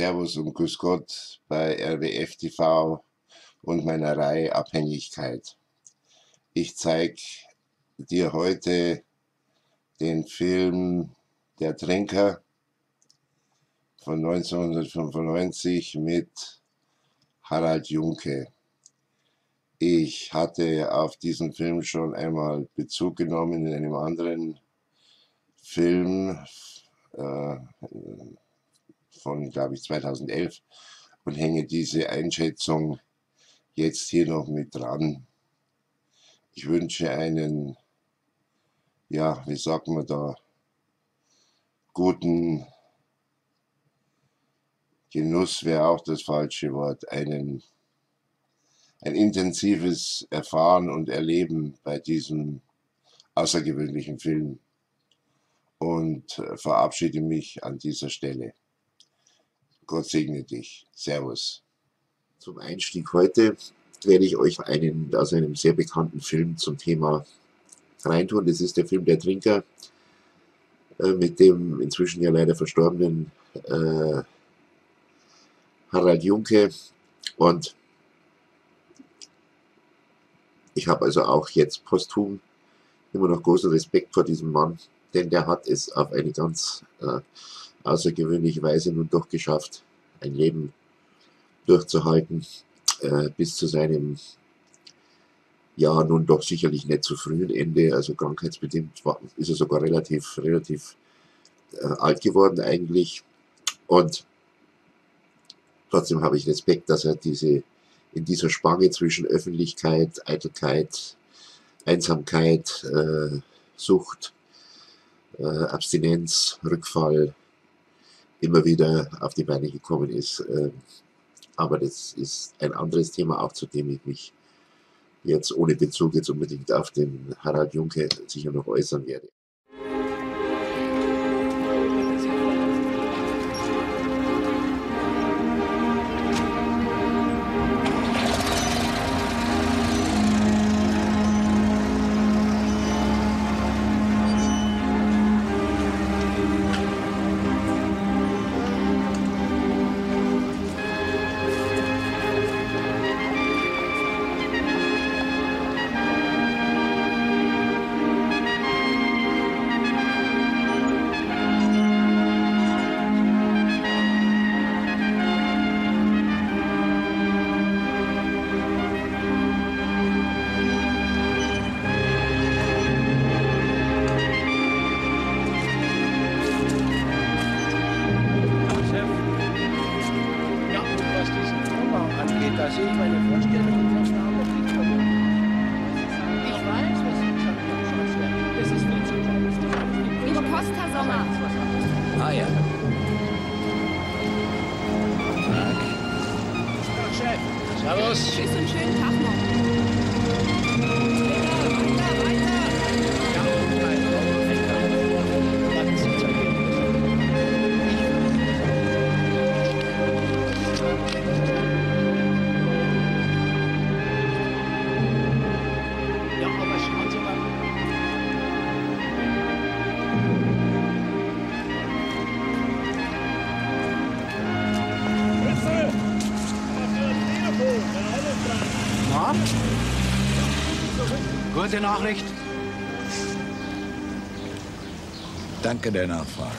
Servus und Grüß Gott bei RWF TV und meiner Reihe Abhängigkeit. Ich zeige dir heute den Film Der Trinker von 1995 mit Harald Junke. Ich hatte auf diesen Film schon einmal Bezug genommen in einem anderen Film äh, von, glaube ich, 2011 und hänge diese Einschätzung jetzt hier noch mit dran. Ich wünsche einen, ja, wie sagt man da, guten Genuss wäre auch das falsche Wort, einen, ein intensives Erfahren und Erleben bei diesem außergewöhnlichen Film und äh, verabschiede mich an dieser Stelle. Gott segne dich. Servus. Zum Einstieg heute werde ich euch einen aus einem sehr bekannten Film zum Thema reintun. Das ist der Film Der Trinker äh, mit dem inzwischen ja leider verstorbenen äh, Harald Junke. Und ich habe also auch jetzt posthum immer noch großen Respekt vor diesem Mann, denn der hat es auf eine ganz äh, außergewöhnliche Weise nun doch geschafft, ein Leben durchzuhalten äh, bis zu seinem ja nun doch sicherlich nicht zu frühen Ende, also krankheitsbedingt war, ist er sogar relativ relativ äh, alt geworden eigentlich. Und trotzdem habe ich Respekt, dass er diese in dieser Spange zwischen Öffentlichkeit, Eitelkeit, Einsamkeit, äh, Sucht äh, Abstinenz, Rückfall immer wieder auf die Beine gekommen ist. Ähm, aber das ist ein anderes Thema, auch zu dem ich mich jetzt ohne Bezug jetzt unbedingt auf den Harald Junke sicher noch äußern werde. Gute Nachricht. Danke der Nachfrage.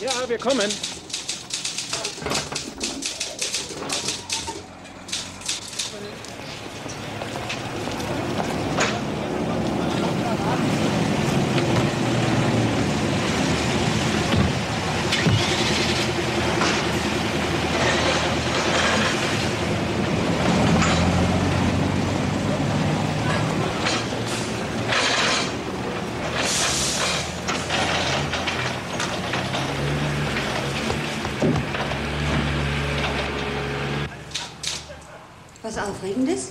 Ja, wir kommen. Was Aufregendes?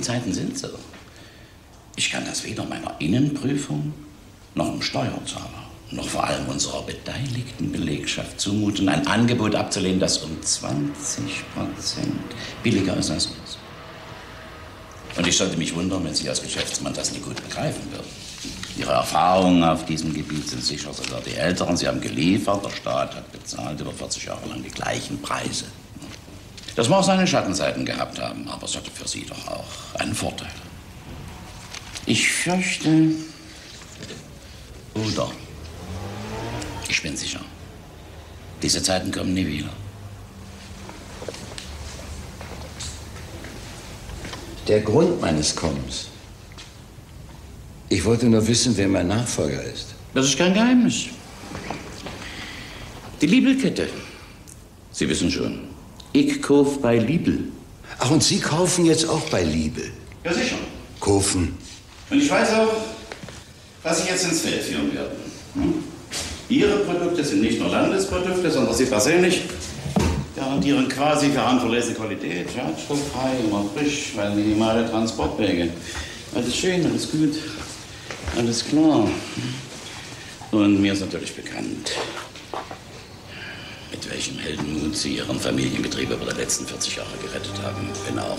Die Zeiten sind so. Ich kann das weder meiner Innenprüfung noch dem Steuerzahler noch vor allem unserer beteiligten Belegschaft zumuten, ein Angebot abzulehnen, das um 20 Prozent billiger ist als uns. Und ich sollte mich wundern, wenn Sie als Geschäftsmann das nicht gut begreifen würden. Ihre Erfahrungen auf diesem Gebiet sind sicher sogar die älteren. Sie haben geliefert, der Staat hat bezahlt über 40 Jahre lang die gleichen Preise. Das mag seine Schattenseiten gehabt haben, aber es hatte für Sie doch auch einen Vorteil. Ich fürchte, oder ich bin sicher, diese Zeiten kommen nie wieder. Der Grund meines Kommens. Ich wollte nur wissen, wer mein Nachfolger ist. Das ist kein Geheimnis. Die Liebelkette. Sie wissen schon. Ich kauf bei Liebel. Ach, und Sie kaufen jetzt auch bei Liebe. Ja, sicher. Kaufen. Und ich weiß auch, was Sie jetzt ins Feld führen werden. Hm? Ihre Produkte sind nicht nur Landesprodukte, sondern Sie persönlich garantieren quasi für handverlesene Qualität. Schadstofffrei, immer frisch, weil minimale Transportwege. Alles schön, alles gut, alles klar. Und mir ist natürlich bekannt, welchem Heldenmut Sie Ihren Familienbetrieb über die letzten 40 Jahre gerettet haben. Wenn auch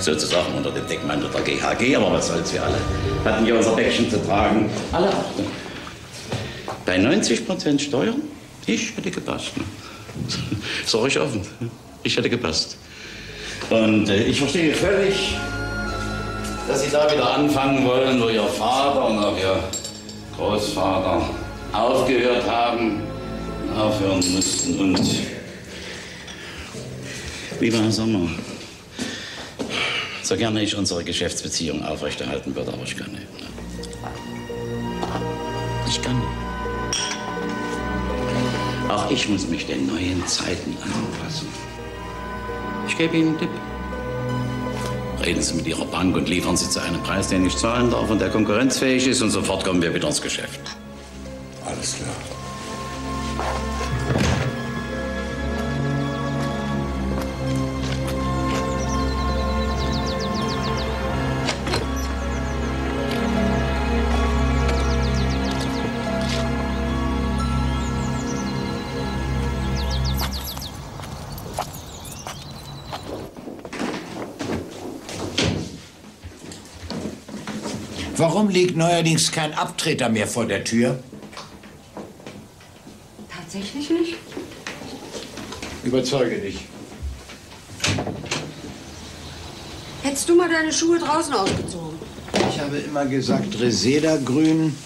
sozusagen unter dem Deckmantel der GHG, aber was soll's, wir alle hatten ja unser Päckchen zu tragen. Alle Achtung. Bei 90 Prozent Steuern, ich hätte gepasst. Ne? Sag ich offen, ich hätte gepasst. Und äh, ich verstehe völlig, dass Sie da wieder anfangen wollen, wo Ihr Vater und auch Ihr Großvater aufgehört haben, aufhören mussten. Und lieber Herr Sommer, so gerne ich unsere Geschäftsbeziehung aufrechterhalten würde, aber ich kann nicht. Ne? Ich kann nicht. Auch ich muss mich den neuen Zeiten anpassen. Ich gebe Ihnen einen Tipp. Reden Sie mit Ihrer Bank und liefern Sie zu einem Preis, den ich zahlen darf und der konkurrenzfähig ist und sofort kommen wir wieder ins Geschäft. Alles klar. Warum liegt neuerdings kein Abtreter mehr vor der Tür? Tatsächlich nicht? Überzeuge dich. Hättest du mal deine Schuhe draußen ausgezogen? Ich habe immer gesagt, Reseda-Grün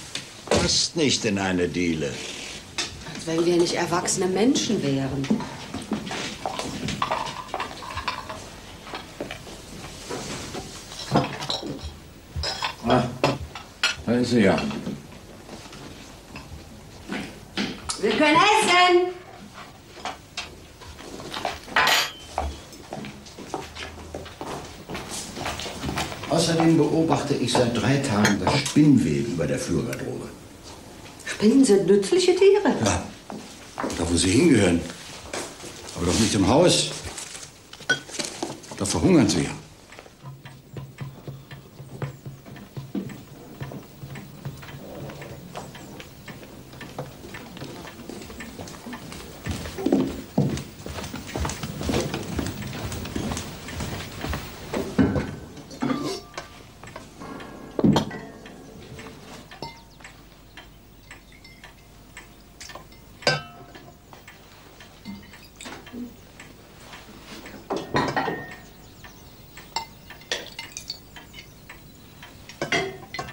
passt nicht in eine Diele. Als wenn wir nicht erwachsene Menschen wären. Ah, da ist sie ja. Wir können essen! Außerdem beobachte ich seit drei Tagen das Spinnweben bei der Flurgarderobe. Spinnen sind nützliche Tiere. Ja, da wo sie hingehören. Aber doch nicht im Haus. Da verhungern sie ja.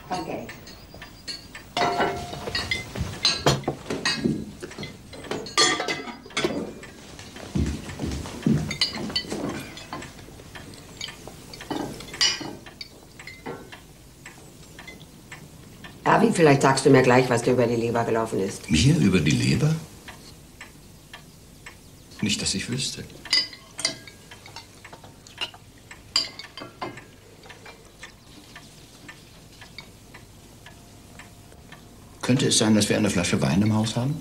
Danke. Erwin, vielleicht sagst du mir gleich, was dir über die Leber gelaufen ist. Mir über die Leber? Nicht, dass ich wüsste. Könnte es sein, dass wir eine Flasche Wein im Haus haben?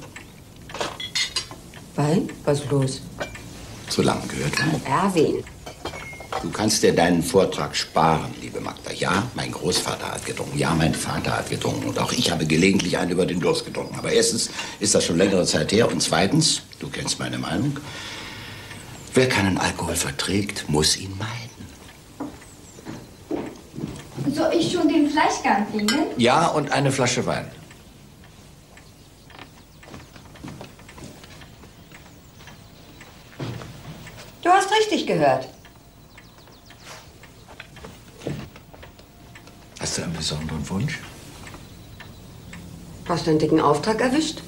Wein? Was ist los? Zu lang gehört Wein. Erwin. Du kannst dir deinen Vortrag sparen, liebe Magda. Ja, mein Großvater hat getrunken. Ja, mein Vater hat getrunken. Und auch ich habe gelegentlich einen über den Durst getrunken. Aber erstens ist das schon längere Zeit her. Und zweitens, du kennst meine Meinung, wer keinen Alkohol verträgt, muss ihn meiden. Soll ich schon den Fleischgang bringen? Ja, und eine Flasche Wein. Du hast richtig gehört. Hast du einen besonderen Wunsch? Hast du einen dicken Auftrag erwischt?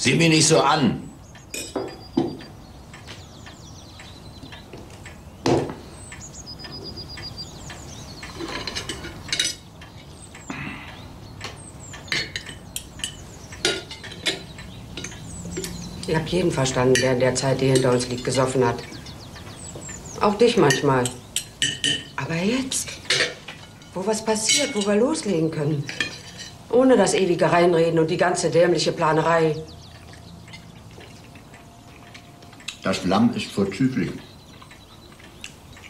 Sieh mich nicht so an. Ich hab jeden verstanden, der in der Zeit, die hinter uns liegt, gesoffen hat. Auch dich manchmal. Aber jetzt, wo was passiert, wo wir loslegen können. Ohne das ewige Reinreden und die ganze dämliche Planerei. Das Lamm ist vorzüglich.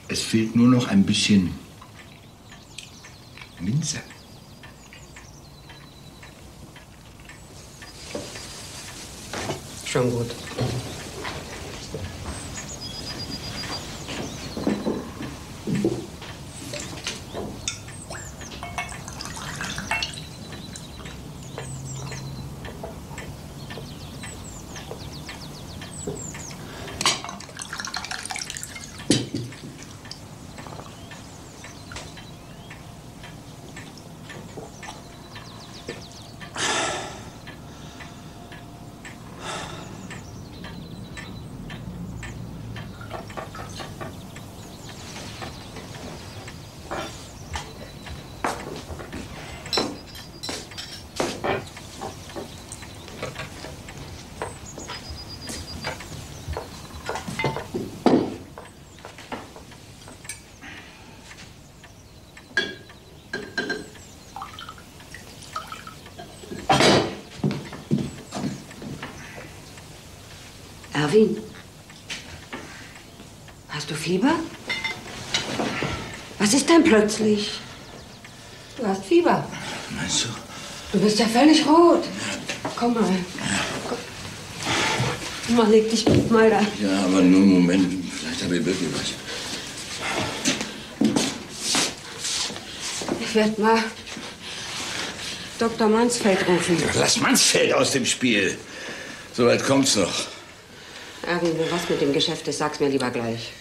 Es fehlt nur noch ein bisschen Minze. Schon gut. Erwin, hast du Fieber? Was ist denn plötzlich? Du hast Fieber. Meinst du? Du bist ja völlig rot. Komm mal. Komm. Mal, leg dich mal da. Ja, aber nur einen Moment. Vielleicht habe ich wirklich was. Ich werde mal Dr. Mansfeld rufen. Lass Mansfeld aus dem Spiel. So weit kommt's noch. Erwin, was mit dem Geschäft ist, sag's mir lieber gleich.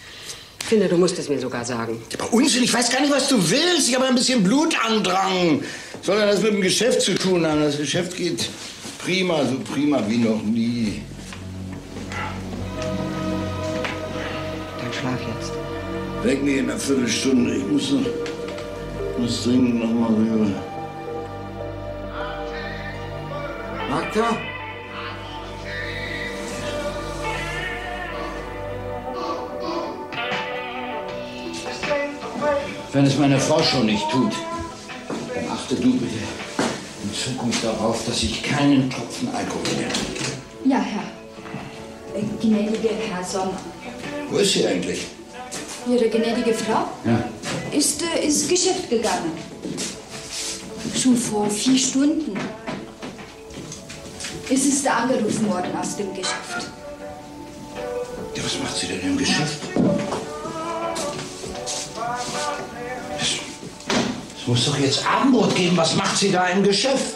Ich finde, du musst es mir sogar sagen. Aber Unsinn, ich weiß gar nicht, was du willst. Ich habe ein bisschen Blutandrang. Soll ja das mit dem Geschäft zu tun haben? Das Geschäft geht prima, so prima wie noch nie. Dann schlaf jetzt. Weg mich in einer Viertelstunde. Ich muss noch, muss dringend noch mal rüber. Magda? Wenn es meine Frau schon nicht tut, dann achte du bitte in Zukunft darauf, dass ich keinen Tropfen Alkohol mehr trinke. Ja, Herr. Äh, Gnädiger Herr Sommer. Wo ist sie eigentlich? Ihre gnädige Frau Ja. ist äh, ins Geschäft gegangen. Schon vor vier Stunden. Es ist angerufen worden aus dem Geschäft. Ja, was macht sie denn im Geschäft? Es muss doch jetzt Abendbrot geben. Was macht sie da im Geschäft?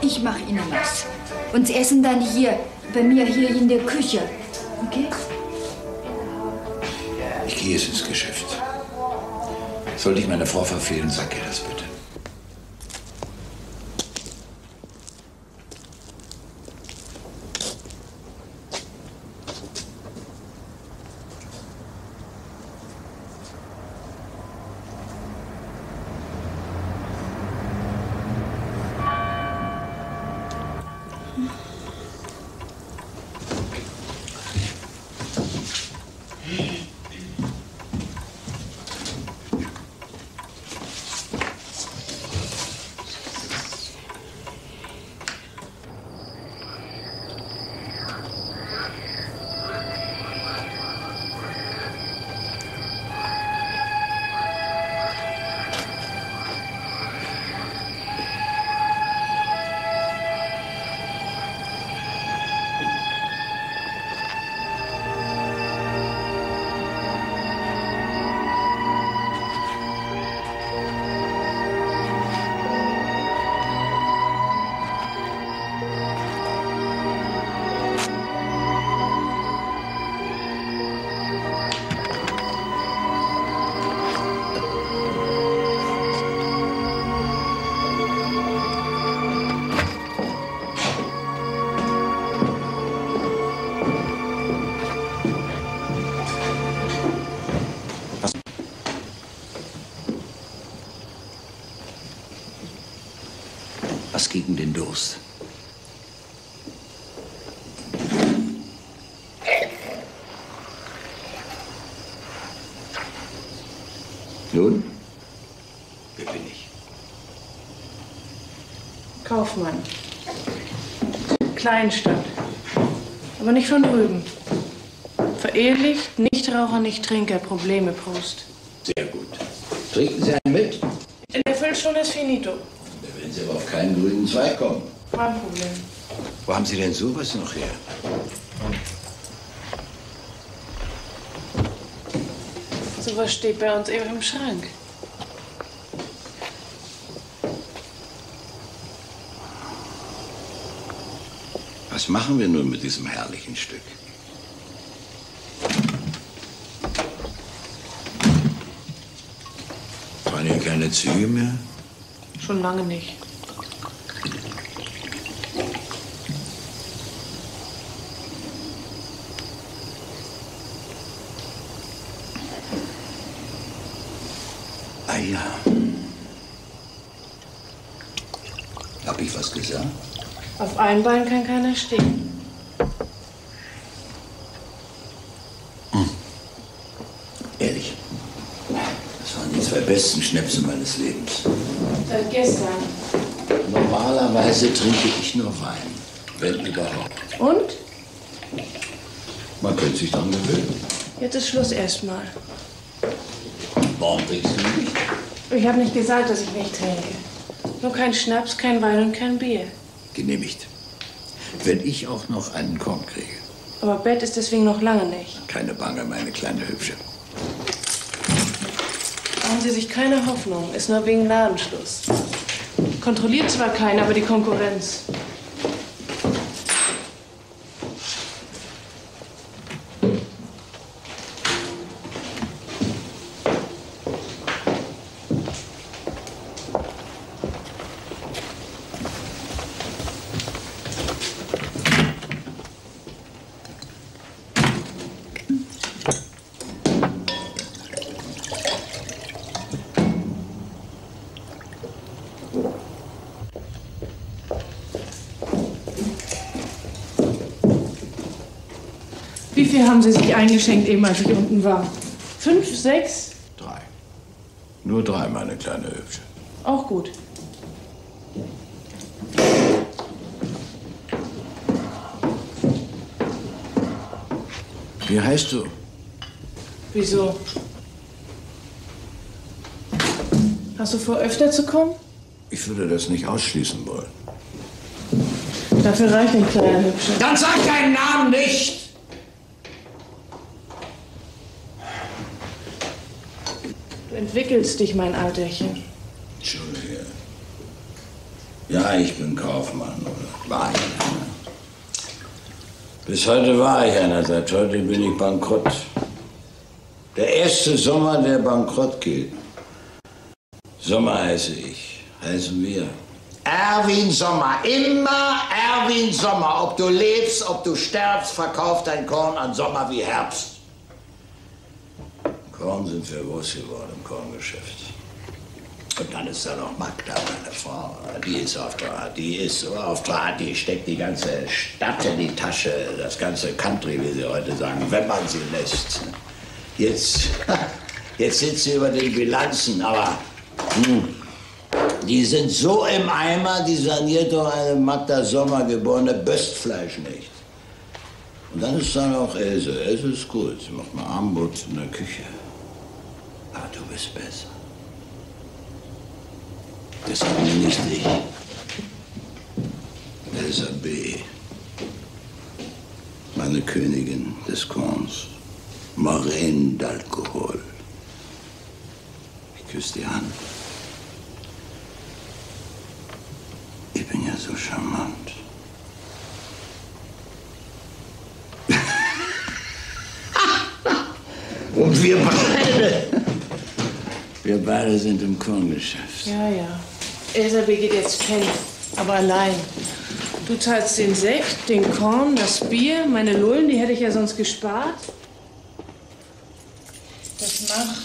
Ich mache Ihnen was. Und Sie essen dann hier, bei mir hier in der Küche. Sollte ich meine Frau verfehlen, sag ihr das bitte. Kleinstadt. Aber nicht von drüben. Verehelicht, Nichtraucher, Nichttrinker, Probleme, Prost. Sehr gut. Trinken Sie einen mit? In der Füllstunde ist finito. Da werden Sie aber auf keinen grünen Zweig kommen. Kein Problem. Wo haben Sie denn sowas noch her? Sowas steht bei uns eben im Schrank. Was machen wir nun mit diesem herrlichen Stück? Fahren hier keine Züge mehr? Schon lange nicht. Ah ja. Hab ich was gesagt? Auf ein Bein kann keiner stehen. Ehrlich. Das waren die zwei besten Schnäpse meines Lebens. Seit gestern. Normalerweise trinke ich nur Wein. Wenn überhaupt. Und? Man könnte sich daran gewöhnen. Jetzt ist Schluss erstmal. Warum trinkst du nicht? Ich habe nicht gesagt, dass ich nicht trinke. Nur kein Schnaps, kein Wein und kein Bier. Genehmigt. Wenn ich auch noch einen Korn kriege. Aber Bett ist deswegen noch lange nicht. Keine Bange, meine kleine Hübsche. Machen Sie sich keine Hoffnung. Ist nur wegen Ladenschluss. Kontrolliert zwar keiner, aber die Konkurrenz. Viel haben Sie sich eingeschenkt, eben als ich unten war? Fünf, sechs? Drei. Nur drei, meine kleine Hübsche. Auch gut. Wie heißt du? Wieso? Hast du vor, öfter zu kommen? Ich würde das nicht ausschließen wollen. Dafür reicht ein kleiner Hübscher. Dann sag deinen Namen nicht! Entwickelst dich, mein Alterchen. Entschuldige. Ja, ich bin Kaufmann, oder war ich einer. Bis heute war ich einer, seit heute bin ich bankrott. Der erste Sommer, der bankrott geht. Sommer heiße ich, heißen wir. Erwin Sommer, immer Erwin Sommer. Ob du lebst, ob du sterbst, verkauf dein Korn an Sommer wie Herbst. Korn sind wir groß geworden im Korngeschäft. Und dann ist da noch Magda, meine Frau. Die ist auf Draht, die ist so auf Draht, die steckt die ganze Stadt in die Tasche, das ganze Country, wie sie heute sagen, wenn man sie lässt. Jetzt, jetzt sitzt sie über den Bilanzen, aber hm, die sind so im Eimer, die saniert doch eine Magda Sommer geborene Böstfleisch nicht. Und dann ist da noch Else. Else ist gut, sie macht mal Armbrot in der Küche. Du bist besser. Bin nicht ich. Elsa B. Meine Königin des Korns. Marraine d'Alkohol. Ich küsse die Hand. Ich bin ja so charmant. Und wir beide. Wir beide sind im Korngeschäft. Ja, ja. Elisabeth geht jetzt pennen, aber allein. Du zahlst den Sekt, den Korn, das Bier, meine Lullen, die hätte ich ja sonst gespart. Das macht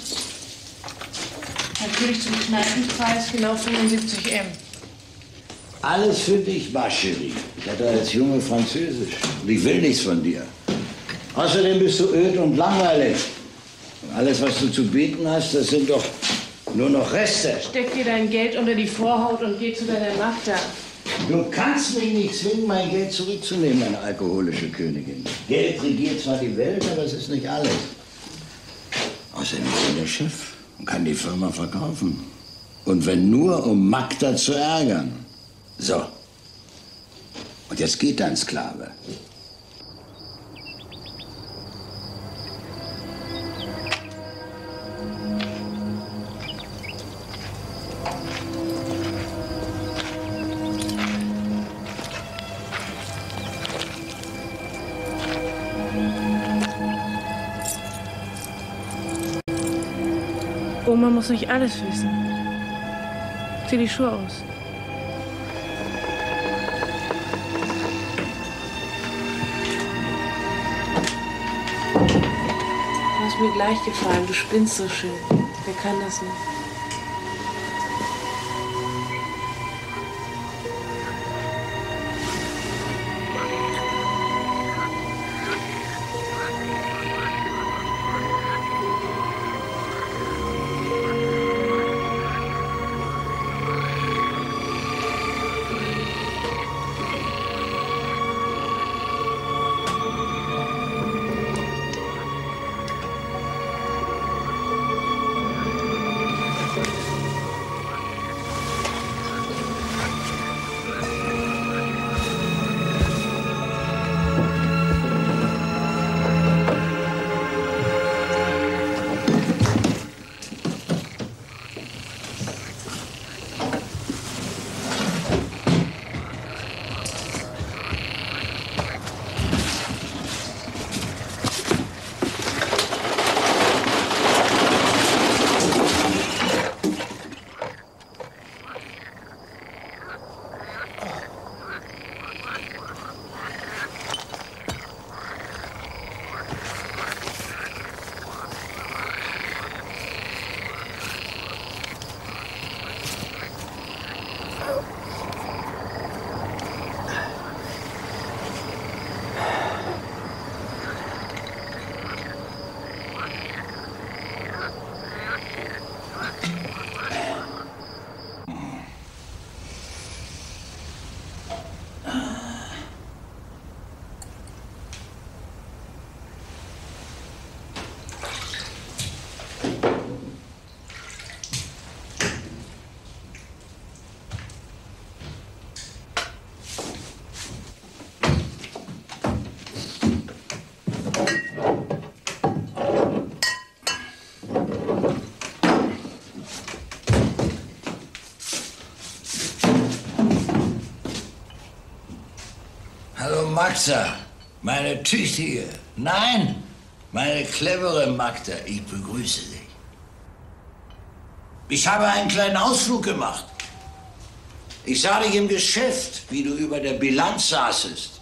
natürlich zum Kneipenpreis genau 75 M. Alles für dich, ma chérie. Ich hatte als Junge Französisch. Und ich will nichts von dir. Außerdem bist du öd und langweilig. Alles, was du zu bieten hast, das sind doch nur noch Reste. Steck dir dein Geld unter die Vorhaut und geh zu deiner Magda. Du kannst mich nicht zwingen, mein Geld zurückzunehmen, meine alkoholische Königin. Geld regiert zwar die Welt, aber es ist nicht alles. Außerdem ist er der Chef und kann die Firma verkaufen. Und wenn nur, um Magda zu ärgern. So. Und jetzt geht dein Sklave. Oma muss nicht alles wissen. Zieh die Schuhe aus. Du hast mir gleich gefallen, du spinnst so schön. Wer kann das nicht? Magda, meine tüchtige, nein, meine clevere Magda, ich begrüße dich. Ich habe einen kleinen Ausflug gemacht. Ich sah dich im Geschäft, wie du über der Bilanz saßest.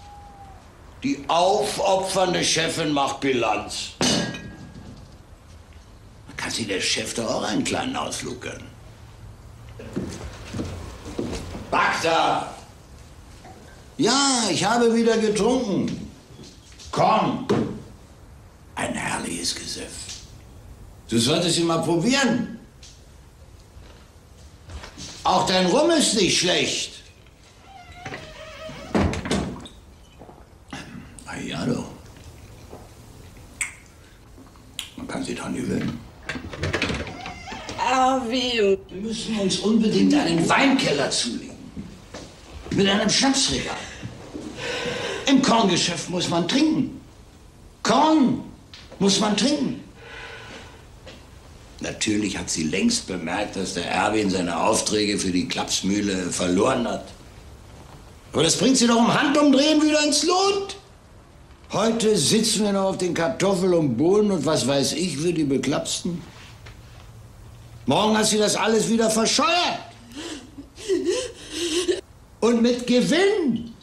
Die aufopfernde Chefin macht Bilanz. Man kann sich der Chef doch auch einen kleinen Ausflug gönnen. Bagda! Ja, ich habe wieder getrunken. Komm! Ein herrliches Gesöff. Du solltest ihn mal probieren. Auch dein Rum ist nicht schlecht. Ah ja, du. Man kann sich dran gewöhnen. Erwin. Wir müssen uns unbedingt einen Weinkeller zulegen. Mit einem Schnapsregal. Im Korngeschäft muss man trinken. Korn muss man trinken. Natürlich hat sie längst bemerkt, dass der Erwin seine Aufträge für die Klapsmühle verloren hat. Aber das bringt sie doch um Handumdrehen wieder ins Lot. Heute sitzen wir noch auf den Kartoffeln und Bohnen und was weiß ich für die Beklapsten. Morgen hat sie das alles wieder verscheuert. Und mit Gewinn.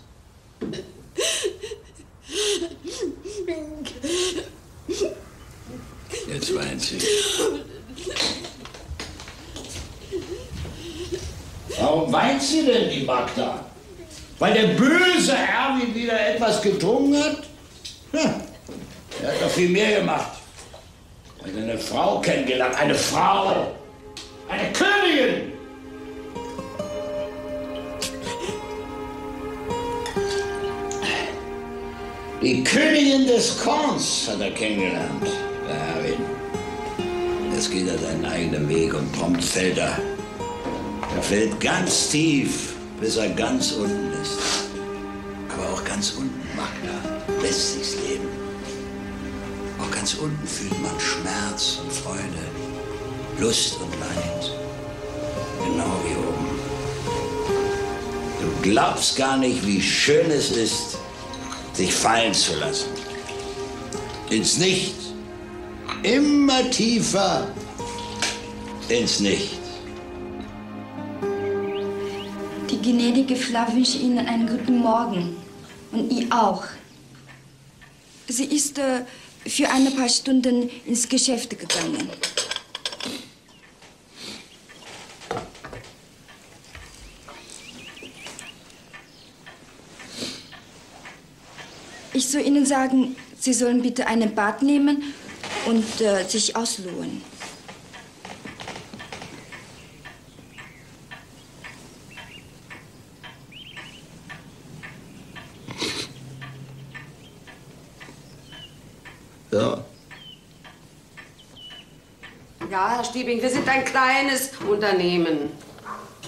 Jetzt weint sie. Warum weint sie denn, die Magda? Weil der böse Erwin wieder etwas getrunken hat? Hm. Er hat doch viel mehr gemacht. Er hat eine Frau kennengelernt. Eine Frau. Eine Königin. Die Königin des Korns hat er kennengelernt, der Erwin. Jetzt geht er seinen eigenen Weg und prompt fällt er. Er fällt ganz tief, bis er ganz unten ist. Aber auch ganz unten, Magda, lässt sich's leben. Auch ganz unten fühlt man Schmerz und Freude, Lust und Leid. Genau wie oben. Du glaubst gar nicht, wie schön es ist, sich fallen zu lassen. Ins Nichts. Immer tiefer ins Nichts. Die gnädige Frau wünscht Ihnen einen guten Morgen. Und ihr auch. Sie ist äh, für ein paar Stunden ins Geschäft gegangen. Ich soll Ihnen sagen, Sie sollen bitte einen Bad nehmen und äh, sich ausruhen. Ja. Ja, Herr Stiebing, wir sind ein kleines Unternehmen.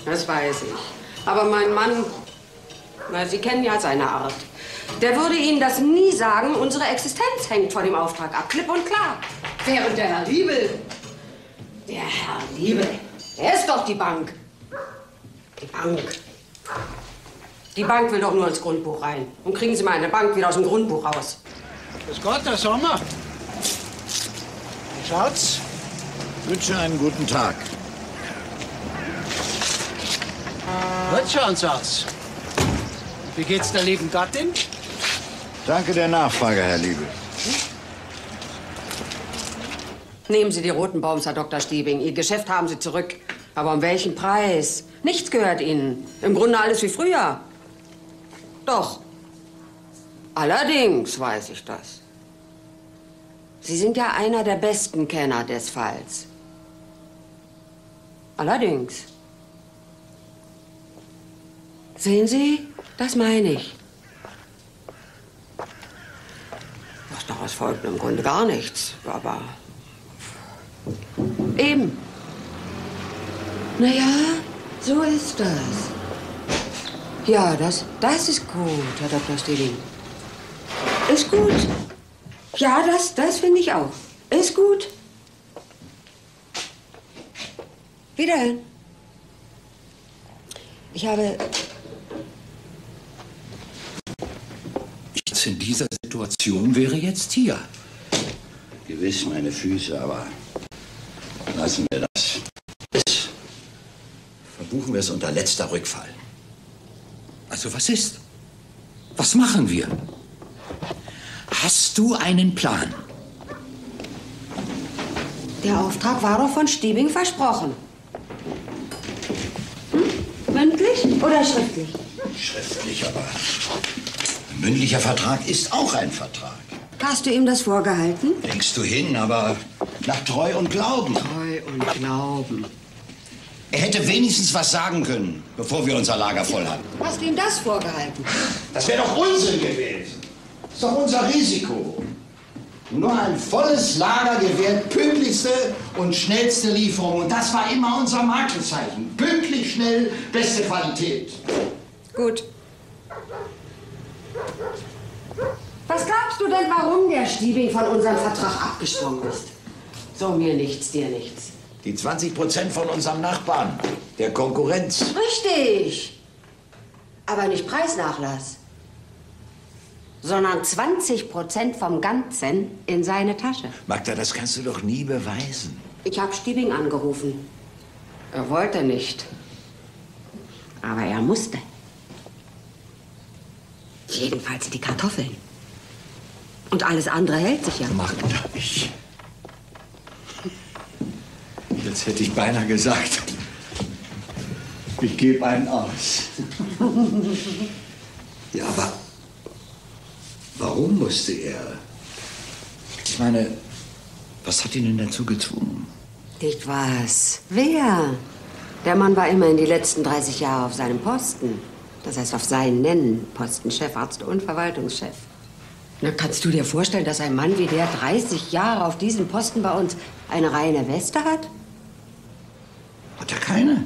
Das weiß ich. Aber mein Mann, na, Sie kennen ja seine Art. Der würde Ihnen das nie sagen. Unsere Existenz hängt von dem Auftrag ab. Klipp und klar. Während der Herr Liebel. Der Herr Liebel. Er ist doch die Bank. Die Bank. Die Bank will doch nur ins Grundbuch rein. Und kriegen Sie mal eine Bank wieder aus dem Grundbuch raus. Grüß Gott, Herr Sommer. Wie schaut's? Wünsche einen guten Tag. Gut schaut's aus. Wie geht's der lieben Gattin? Danke der Nachfrage, Herr Liebe. Nehmen Sie die roten Baums, Herr Dr. Stiebing. Ihr Geschäft haben Sie zurück. Aber um welchen Preis? Nichts gehört Ihnen. Im Grunde alles wie früher. Doch. Allerdings weiß ich das. Sie sind ja einer der besten Kenner des Falls. Allerdings. Sehen Sie, das meine ich. Daraus folgt, im Grunde gar nichts. Aber Eben. Naja, so ist das. Ja, das, das ist gut, Herr Dr. Stilling. Ist gut. Ja, das, das finde ich auch. Ist gut. Wiederhin. Ich habe. Dieser Situation wäre jetzt hier. Gewiss meine Füße, aber lassen wir das. Verbuchen wir es unter letzter Rückfall. Also was ist? Was machen wir? Hast du einen Plan? Der Auftrag war doch von Stiebing versprochen. Hm? Mündlich oder schriftlich? Schriftlich, aber mündlicher Vertrag ist auch ein Vertrag. Hast du ihm das vorgehalten? Denkst du hin, aber nach Treu und Glauben. Treu und Glauben. Er hätte wenigstens was sagen können, bevor wir unser Lager voll hatten. Hast du ihm das vorgehalten? Das wäre doch Unsinn gewesen. Das ist doch unser Risiko. Nur ein volles Lager gewährt pünktlichste und schnellste Lieferung. Und das war immer unser Markenzeichen. Pünktlich, schnell, beste Qualität. Gut. Was glaubst du denn, warum der Stiebing von unserem Vertrag abgesprungen ist? So mir nichts, dir nichts. Die 20 Prozent von unserem Nachbarn, der Konkurrenz. Richtig. Aber nicht Preisnachlass, sondern 20 Prozent vom Ganzen in seine Tasche. Magda, das kannst du doch nie beweisen. Ich habe Stiebing angerufen. Er wollte nicht. Aber er musste. Jedenfalls die Kartoffeln. Und alles andere hält sich ja. Magda, ich. Jetzt hätte ich beinahe gesagt, ich gebe einen aus. Ja, aber warum musste er? Ich meine, was hat ihn denn dazu gezwungen? Nicht was? Wer? Der Mann war immerhin die letzten 30 Jahre auf seinem Posten. Das heißt auf seinen Nennen. Posten Chefarzt und Verwaltungschef. Na, kannst du dir vorstellen, dass ein Mann wie der 30 Jahre auf diesem Posten bei uns eine reine Weste hat? Hat er keine?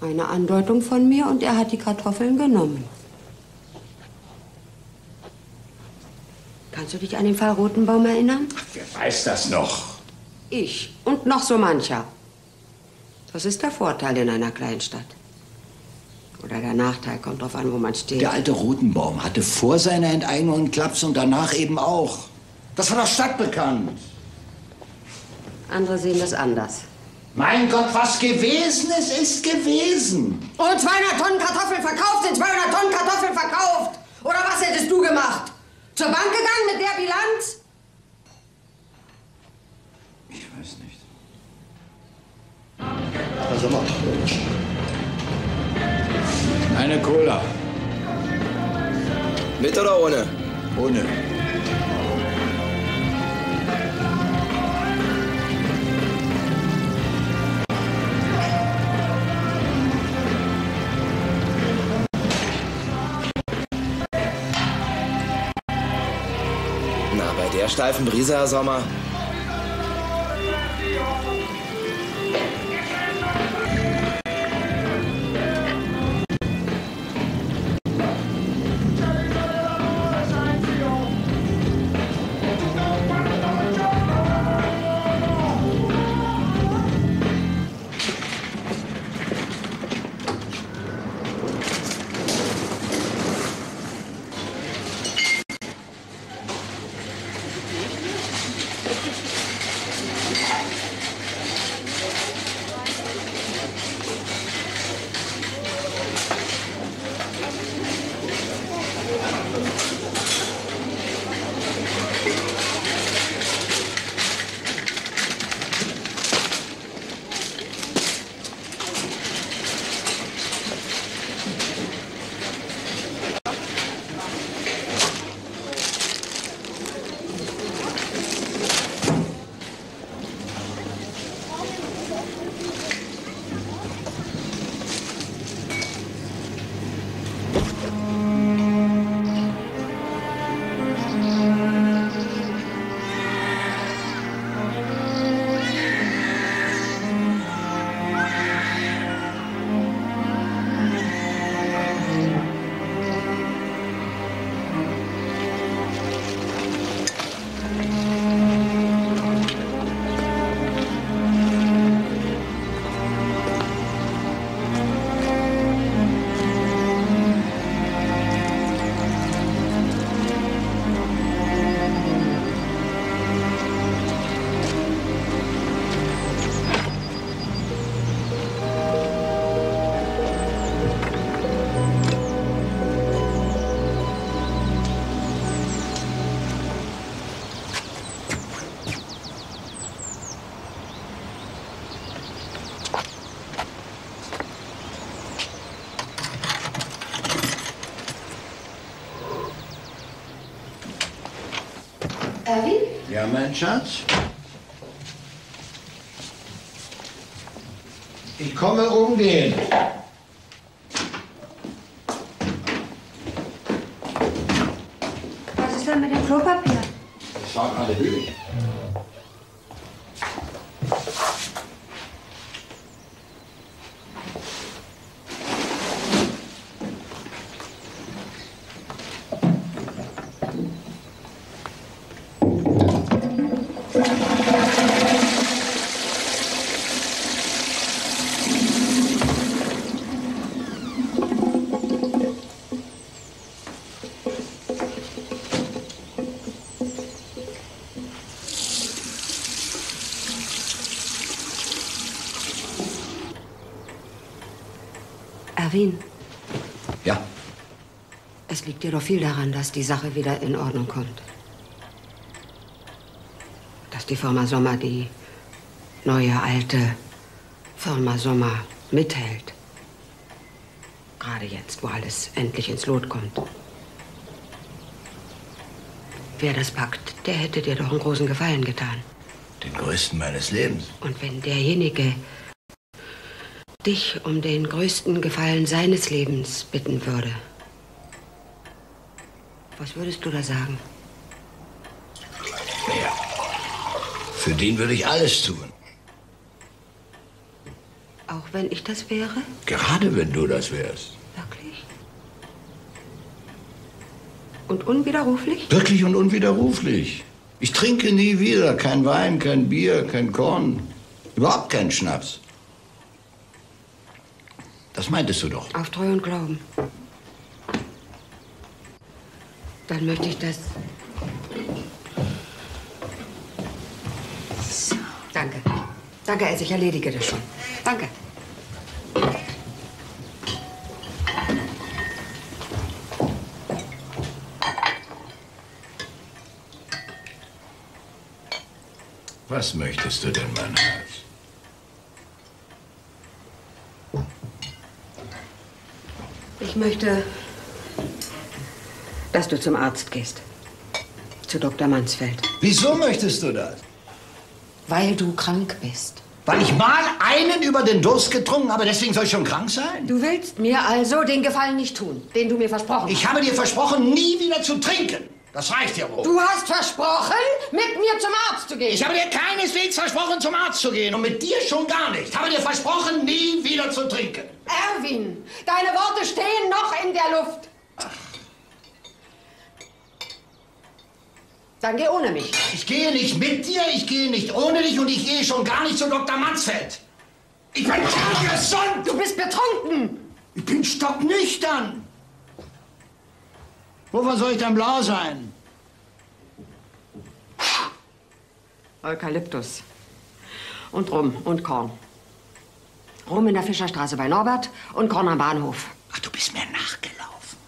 Eine Andeutung von mir und er hat die Kartoffeln genommen. Kannst du dich an den Fall Rotenbaum erinnern? Wer weiß das noch? Ich und noch so mancher. Das ist der Vorteil in einer Kleinstadt. Oder der Nachteil, kommt drauf an, wo man steht. Der alte Rotenbaum hatte vor seiner Enteignung einen Klaps und danach eben auch. Das war doch stadtbekannt. Andere sehen das anders. Mein Gott, was gewesen ist, ist gewesen. Und 200 Tonnen Kartoffeln verkauft sind 200 Tonnen Kartoffeln verkauft. Oder was hättest du gemacht? Zur Bank gegangen mit der Bilanz? Ich weiß nicht. Also mal. Eine Cola. Mit oder ohne? Ohne. Na, bei der steifen Brise, Herr Sommer. Ja, mein Schatz? Ich komme umgehen. Was ist denn mit dem Klopapier? Das war gerade billig. Erwin, Ja, es liegt dir doch viel daran, dass die Sache wieder in Ordnung kommt. Dass die Firma Sommer die neue, alte Firma Sommer mithält. Gerade jetzt, wo alles endlich ins Lot kommt. Wer das packt, der hätte dir doch einen großen Gefallen getan. Den größten meines Lebens. Und wenn derjenige dich um den größten Gefallen seines Lebens bitten würde, was würdest du da sagen? Für den würde ich alles tun. Auch wenn ich das wäre? Gerade wenn du das wärst. Wirklich? Und unwiderruflich? Wirklich und unwiderruflich. Ich trinke nie wieder. Kein Wein, kein Bier, kein Korn. Überhaupt keinen Schnaps. Das meintest du doch. Auf Treu und Glauben. Dann möchte ich das. Danke. Danke, Else, ich erledige das schon. Danke. Was möchtest du denn, mein Herz? Ich möchte, dass du zum Arzt gehst. Zu Dr. Mansfeld. Wieso möchtest du das? Weil du krank bist. Weil ich mal einen über den Durst getrunken habe, deswegen soll ich schon krank sein? Du willst mir also den Gefallen nicht tun, den du mir versprochen hast. Ich habe dir versprochen, nie wieder zu trinken. Das reicht ja wohl. Du hast versprochen, mit mir zum Arzt zu gehen. Ich habe dir keineswegs versprochen, zum Arzt zu gehen. Und mit dir schon gar nicht. Ich habe dir versprochen, nie wieder zu trinken. Erwin, deine Worte stehen noch in der Luft. Dann geh ohne mich. Ich gehe nicht mit dir, ich gehe nicht ohne dich und ich gehe schon gar nicht zu Dr. Mansfeld. Ich bin gesund. Du bist betrunken. Ich bin stocknüchtern. Wovon soll ich dann blau sein? Eukalyptus. Und Rum und Korn. Rum in der Fischerstraße bei Norbert und Korn am Bahnhof. Ach, du bist mir nachgelaufen.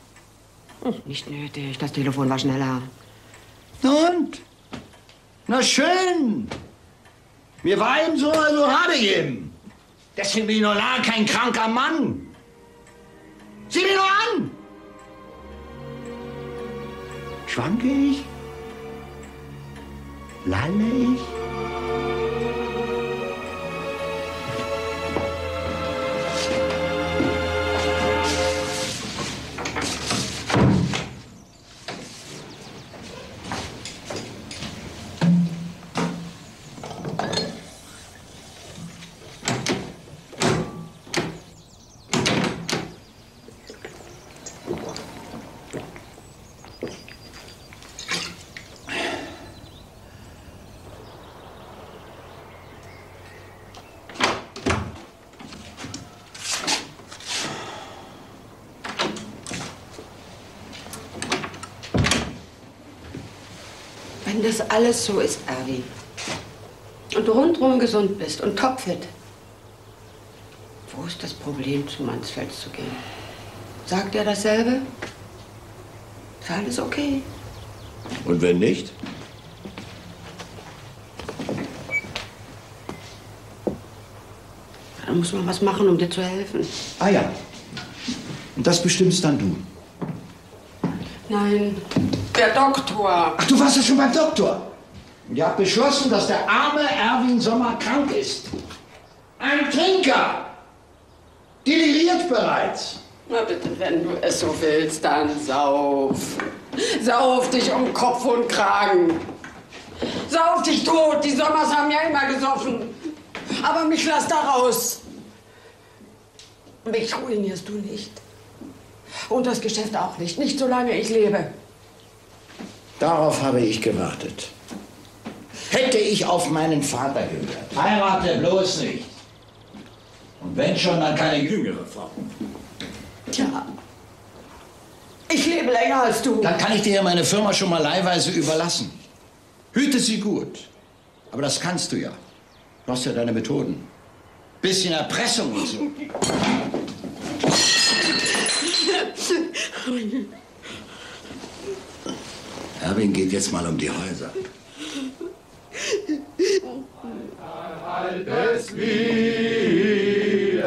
Hm, nicht nötig, das Telefon war schneller. Und? Na schön. Mir war eben so, also habe ich eben. Deswegen bin ich noch lange kein kranker Mann. Sieh mich nur an. Schwanke ich? Lalle ich? Wenn das alles so ist, Erwin, und du rundherum gesund bist und topfit, wo ist das Problem, zu Mansfeld zu gehen? Sagt er dasselbe? Ist alles okay? Und wenn nicht? Dann muss man was machen, um dir zu helfen. Ah ja. Und das bestimmst dann du. Nein, der Doktor. Ach, du warst ja schon beim Doktor. Und ihr habt beschlossen, dass der arme Erwin Sommer krank ist. Ein Trinker. Deliriert bereits. Na bitte, wenn du es so willst, dann sauf. Sauf dich um Kopf und Kragen. Sauf dich tot. Die Sommers haben ja immer gesoffen. Aber mich lass da raus. Mich ruinierst du nicht. Und das Geschäft auch nicht. Nicht solange ich lebe. Darauf habe ich gewartet. Hätte ich auf meinen Vater gehört. Heirate bloß nicht. Und wenn schon, dann keine jüngere Frau. Tja. Ich lebe länger als du. Dann kann ich dir ja meine Firma schon mal leihweise überlassen. Hüte sie gut. Aber das kannst du ja. Du hast ja deine Methoden. Bisschen Erpressung und so. Erwin geht jetzt mal um die Häuser. es wieder.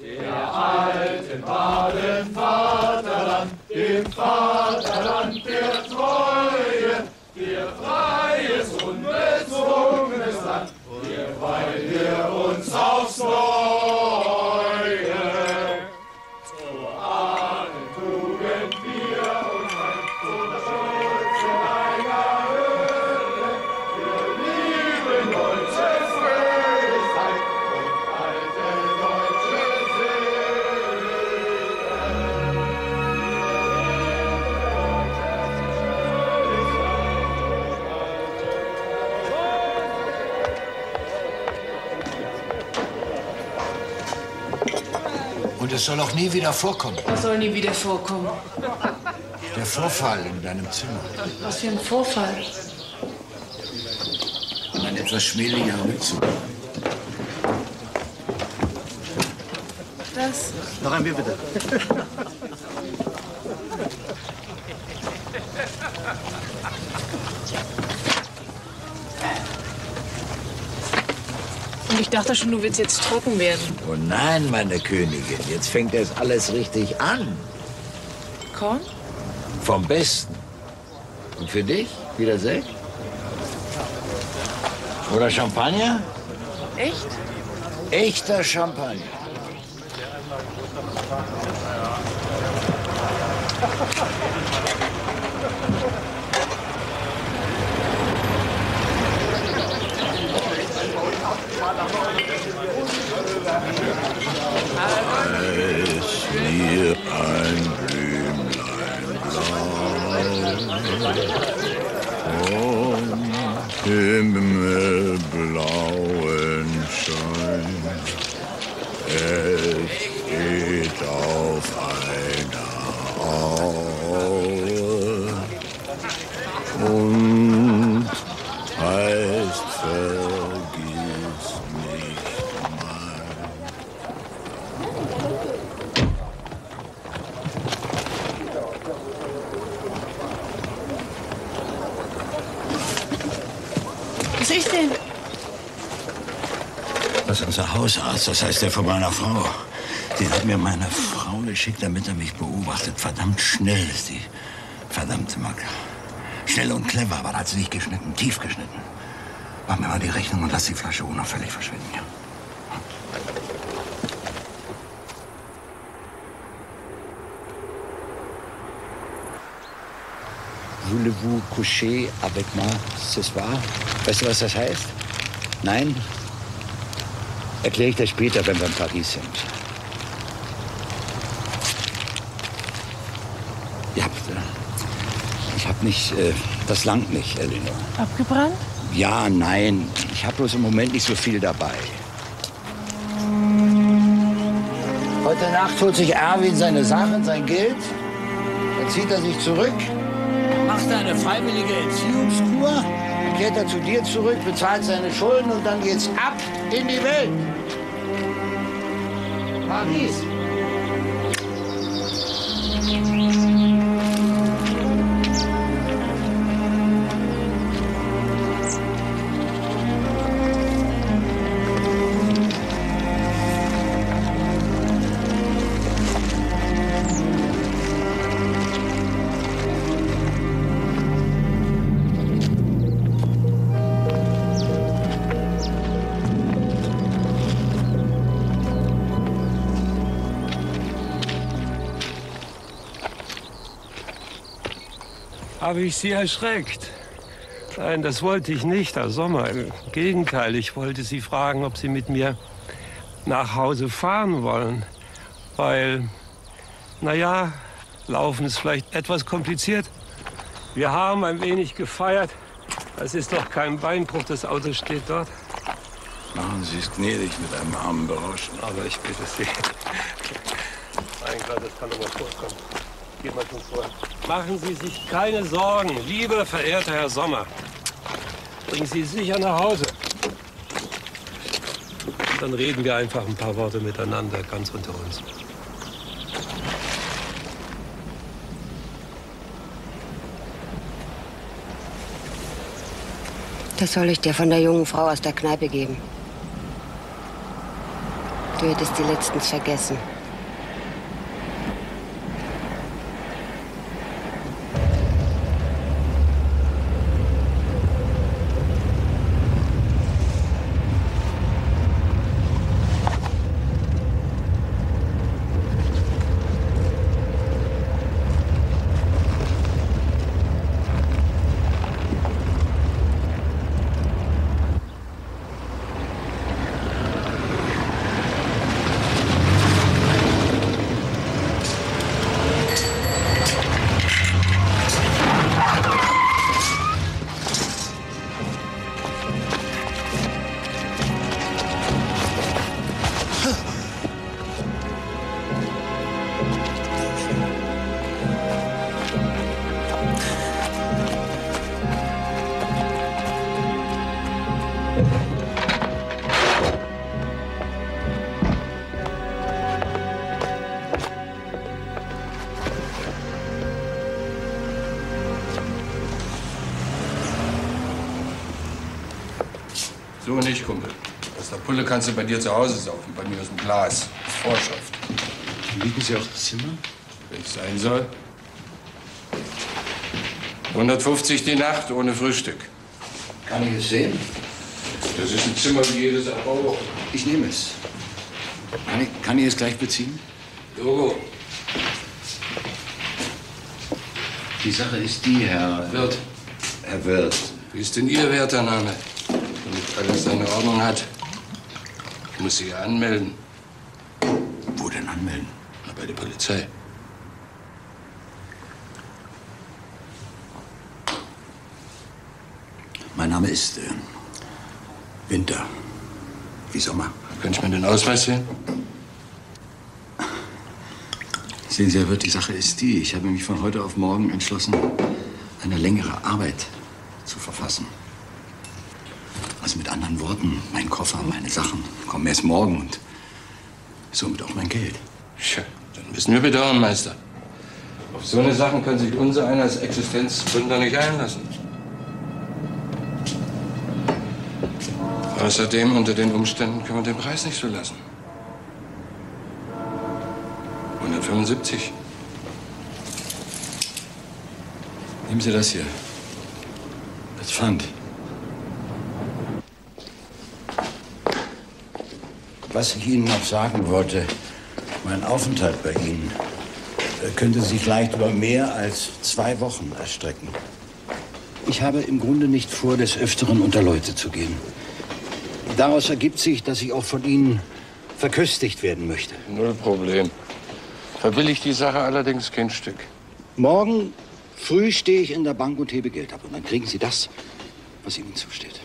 Der alten Baden Vaterland, dem Vaterland der Treue, der freies, unbezwungenes Land, wir weil wir uns aufs Neue Es soll auch nie wieder vorkommen. Was soll nie wieder vorkommen? Der Vorfall in deinem Zimmer. Was für ein Vorfall. Mein etwas schmählicher Rückzug. Das? Noch ein Bier bitte. Dachte schon, du willst jetzt trocken werden. Oh nein, meine Königin, jetzt fängt das alles richtig an. Korn? Vom Besten. Und für dich? Wieder Sekt? Oder Champagner? Echt? Echter Champagner. Hausarzt, das heißt der von meiner Frau. Den hat mir meine Frau geschickt, damit er mich beobachtet. Verdammt schnell ist die verdammte Macke. Schnell und clever, aber da hat sie nicht geschnitten, tief geschnitten. Mach mir mal die Rechnung und lass die Flasche unauffällig verschwinden. Ja. Voulez-vous coucher avec moi ce soir? Weißt du, was das heißt? Nein? Erkläre ich dir später, wenn wir in Paris sind. Ja, bitte. Ich hab nicht, äh, das langt nicht, Elinor. Abgebrannt? Ja, nein, ich habe bloß im Moment nicht so viel dabei. Heute Nacht holt sich Erwin seine Sachen, sein Geld. Dann zieht er sich zurück, macht eine freiwillige Entziehungskur, dann kehrt er zu dir zurück, bezahlt seine Schulden und dann geht's ab in die Welt. Paris. Habe ich Sie erschreckt? Nein, das wollte ich nicht, Herr Sommer. Im Gegenteil, ich wollte Sie fragen, ob Sie mit mir nach Hause fahren wollen. Weil, naja, Laufen ist vielleicht etwas kompliziert. Wir haben ein wenig gefeiert. Das ist doch kein Beinbruch, das Auto steht dort. Machen Sie es gnädig mit einem armen Berauschen. Aber ich bitte Sie. Mein Gott, das kann doch mal vorkommen. Geht mal schon vor. Machen Sie sich keine Sorgen, lieber verehrter Herr Sommer. Bringen Sie sicher nach Hause. Dann reden wir einfach ein paar Worte miteinander, ganz unter uns. Das soll ich dir von der jungen Frau aus der Kneipe geben. Du hättest sie letztens vergessen. So nicht, Kumpel. Aus der Pulle kannst du bei dir zu Hause saufen, bei mir aus dem Glas. Vorschrift. Mieten Sie auch das Zimmer? Wenn es sein soll. 150 die Nacht ohne Frühstück. Kann ich es sehen? Das ist ein Zimmer wie jedes auch. Ich nehme es. Kann ich, kann ich es gleich beziehen? Logo. Die Sache ist die, Herr... Wirt. Herr Wirt. Wie ist denn Ihr werter Name? Damit alles seine Ordnung hat. Ich muss Sie ja anmelden. Wo denn anmelden? Na, bei der Polizei. Mein Name ist äh, Winter. Wie Sommer. Kann ich mir den Ausweis sehen? Sehen Sie, Herr Wirt, die Sache ist die. Ich habe mich von heute auf morgen entschlossen, eine längere Arbeit zu verfassen. Also mit anderen Worten, mein Koffer, meine Sachen kommen erst morgen und somit auch mein Geld. Tja, dann müssen wir bedauern, Meister. Auf so eine Sachen kann sich unser einer als Existenzgründer nicht einlassen. Außerdem, unter den Umständen können wir den Preis nicht so lassen. 175. Nehmen Sie das hier. Das Pfand. Was ich Ihnen noch sagen wollte, mein Aufenthalt bei Ihnen äh, könnte sich leicht über mehr als zwei Wochen erstrecken. Ich habe im Grunde nicht vor, des Öfteren unter Leute zu gehen. Daraus ergibt sich, dass ich auch von Ihnen verköstigt werden möchte. Null Problem. Verbilligt die Sache allerdings kein Stück. Morgen früh stehe ich in der Bank und hebe Geld ab. Und dann kriegen Sie das, was Ihnen zusteht.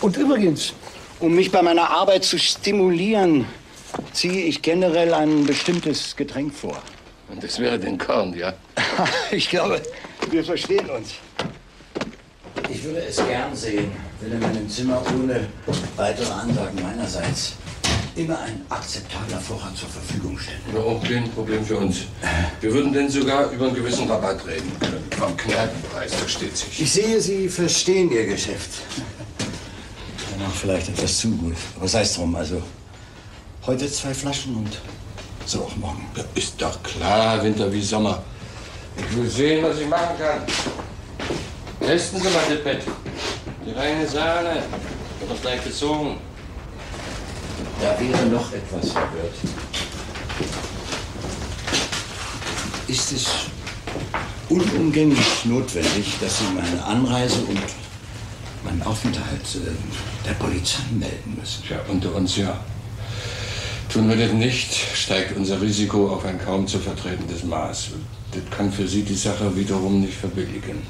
Und übrigens, um mich bei meiner Arbeit zu stimulieren, ziehe ich generell ein bestimmtes Getränk vor. Und das wäre den Korn, ja? ich glaube, wir verstehen uns. Ich würde es gern sehen, wenn in meinem Zimmer ohne weitere Ansagen meinerseits immer ein akzeptabler Vorrat zur Verfügung stände. Ja, auch kein Problem für uns. Wir würden denn sogar über einen gewissen Rabatt reden können. Vom Kneipenpreis, versteht sich. Ich sehe, Sie verstehen Ihr Geschäft. Danach vielleicht etwas zu gut. Aber sei es drum, also heute zwei Flaschen und so auch morgen. Ja, ist doch klar, Winter wie Sommer. Ich will sehen, was ich machen kann. Testen Sie mal das Bett. Die reine Sahne. Wird doch gleich gezogen. Da wäre noch etwas, Herr Wirt. Ist es unumgänglich notwendig, dass Sie meine Anreise und meinen Aufenthalt äh, der Polizei melden müssen. Ja, unter uns ja. Tun wir das nicht, steigt unser Risiko auf ein kaum zu vertretendes Maß. Das kann für Sie die Sache wiederum nicht verbilligen.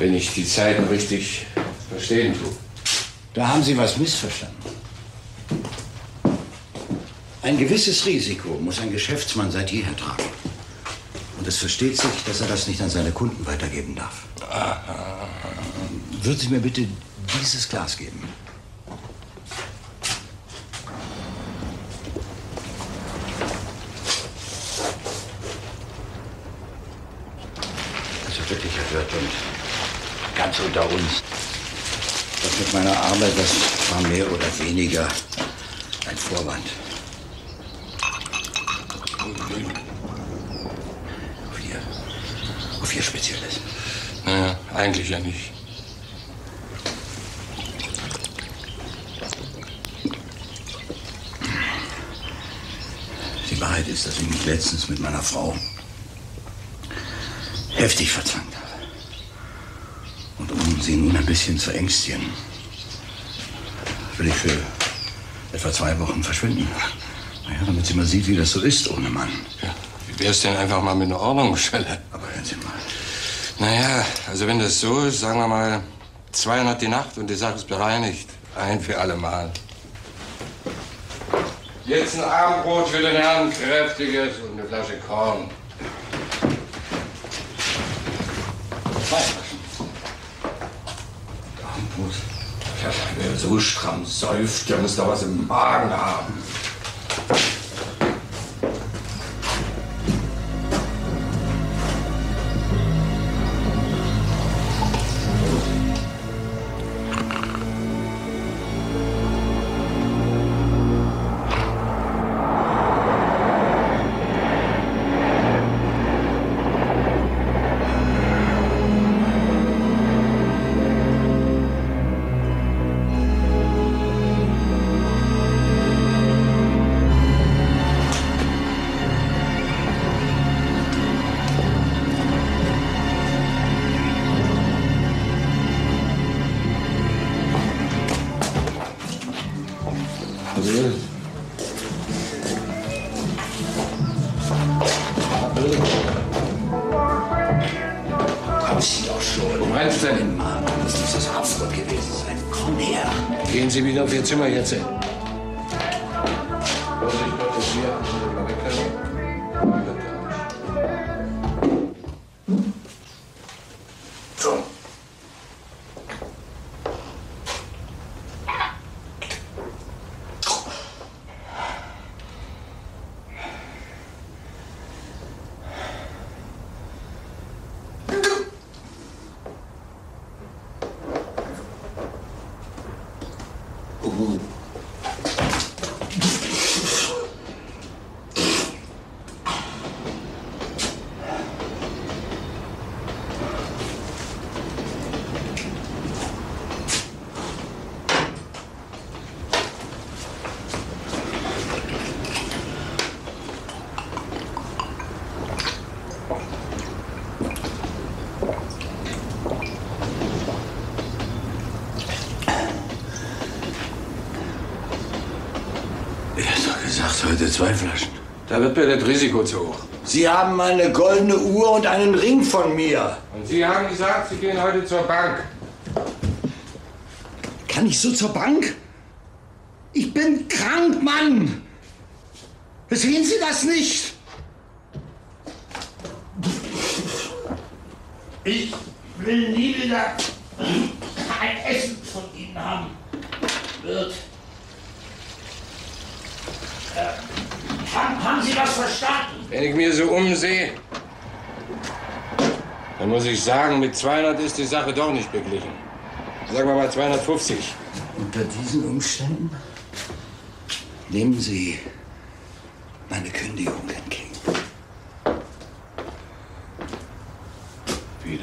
Wenn ich die Zeiten richtig verstehen tue. Da haben Sie was missverstanden. Ein gewisses Risiko muss ein Geschäftsmann seit jeher tragen. Und es versteht sich, dass er das nicht an seine Kunden weitergeben darf. Würden Sie mir bitte dieses Glas geben? Also wirklich, Herr Wirt, und ganz unter uns. Das mit meiner Arbeit, das war mehr oder weniger ein Vorwand. Auf Ihr, auf Ihr Spezielles. Naja, eigentlich ja nicht. Die Wahrheit ist, dass ich mich letztens mit meiner Frau heftig verzankt habe. Sie nun ein bisschen zu ängstigen, will ich für etwa zwei Wochen verschwinden. Naja, damit sie mal sieht, wie das so ist ohne Mann. Ja, wie wär's denn einfach mal mit einer Ordnungsstelle? Aber hören Sie mal. Naja, also wenn das so ist, sagen wir mal 200 die Nacht und die Sache ist bereinigt. Ein für alle Mal. Jetzt ein Abendbrot für den Herrn, kräftiges und eine Flasche Korn. Zwei Flaschen. Abendbrot. Ja, wer so stramm säuft, der muss da was im Magen haben. Sie wieder auf zwei Flaschen. Da wird mir das Risiko zu hoch. Sie haben eine goldene Uhr und einen Ring von mir. Und Sie haben gesagt, Sie gehen heute zur Bank. Kann ich so zur Bank? Ich bin krank, Mann. Sehen Sie das nicht? Ich will nie wieder ein Essen von Ihnen haben. Wird. Äh, haben, haben Sie das verstanden? Wenn ich mir so umsehe, dann muss ich sagen, mit 200 ist die Sache doch nicht beglichen. Sagen wir mal 250. Unter diesen Umständen nehmen Sie meine Kündigung entgegen. Wie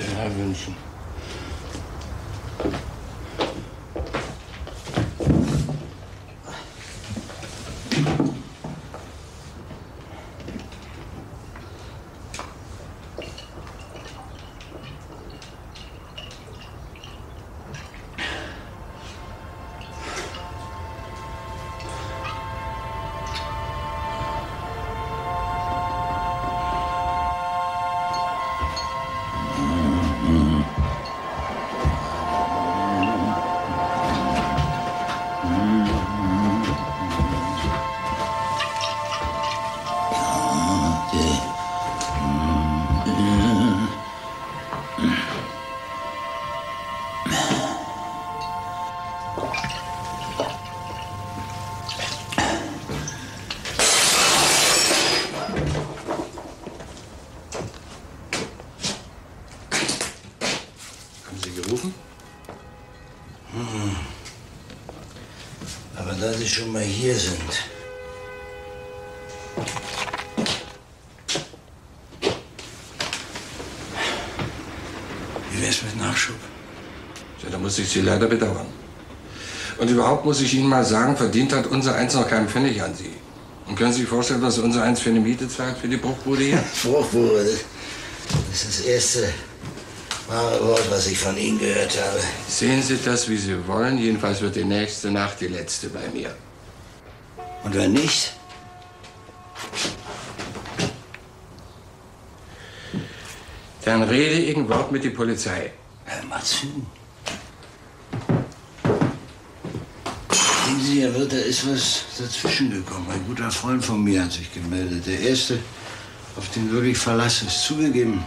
schon mal hier sind. Wie wär's mit Nachschub? Ja, da muss ich Sie leider bedauern. Und überhaupt muss ich Ihnen mal sagen, verdient hat unser Eins noch keinen Pfennig an Sie. Und können Sie sich vorstellen, was unser Eins für eine Miete zahlt für die Bruchbude hier? Bruchbude, das, ist das erste wahre Wort, was ich von Ihnen gehört habe. Sehen Sie das, wie Sie wollen. Jedenfalls wird die nächste Nacht die letzte bei mir. Und wenn nicht? Dann rede ich ein Wort mit der Polizei. Hör mal zu. Sehen Sie, Herr Wirt, da ist was dazwischen gekommen. Ein guter Freund von mir hat sich gemeldet. Der erste, auf den wirklich Verlass ist. Zugegeben.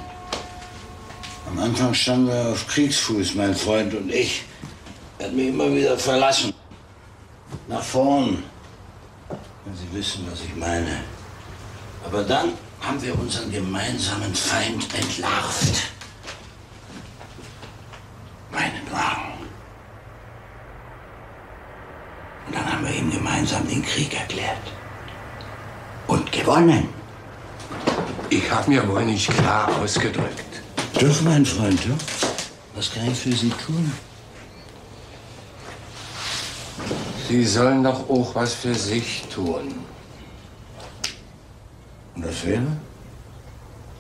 Am Anfang standen wir auf Kriegsfuß, mein Freund und ich. Er hat mich immer wieder verlassen. Nach vorn. Wenn Sie wissen, was ich meine. Aber dann haben wir unseren gemeinsamen Feind entlarvt. Meinen Wagen. Und dann haben wir ihm gemeinsam den Krieg erklärt. Und gewonnen. Ich habe mir wohl nicht klar ausgedrückt. Doch, mein Freund, doch. Was kann ich für Sie tun? Sie sollen doch auch was für sich tun. Und das wäre?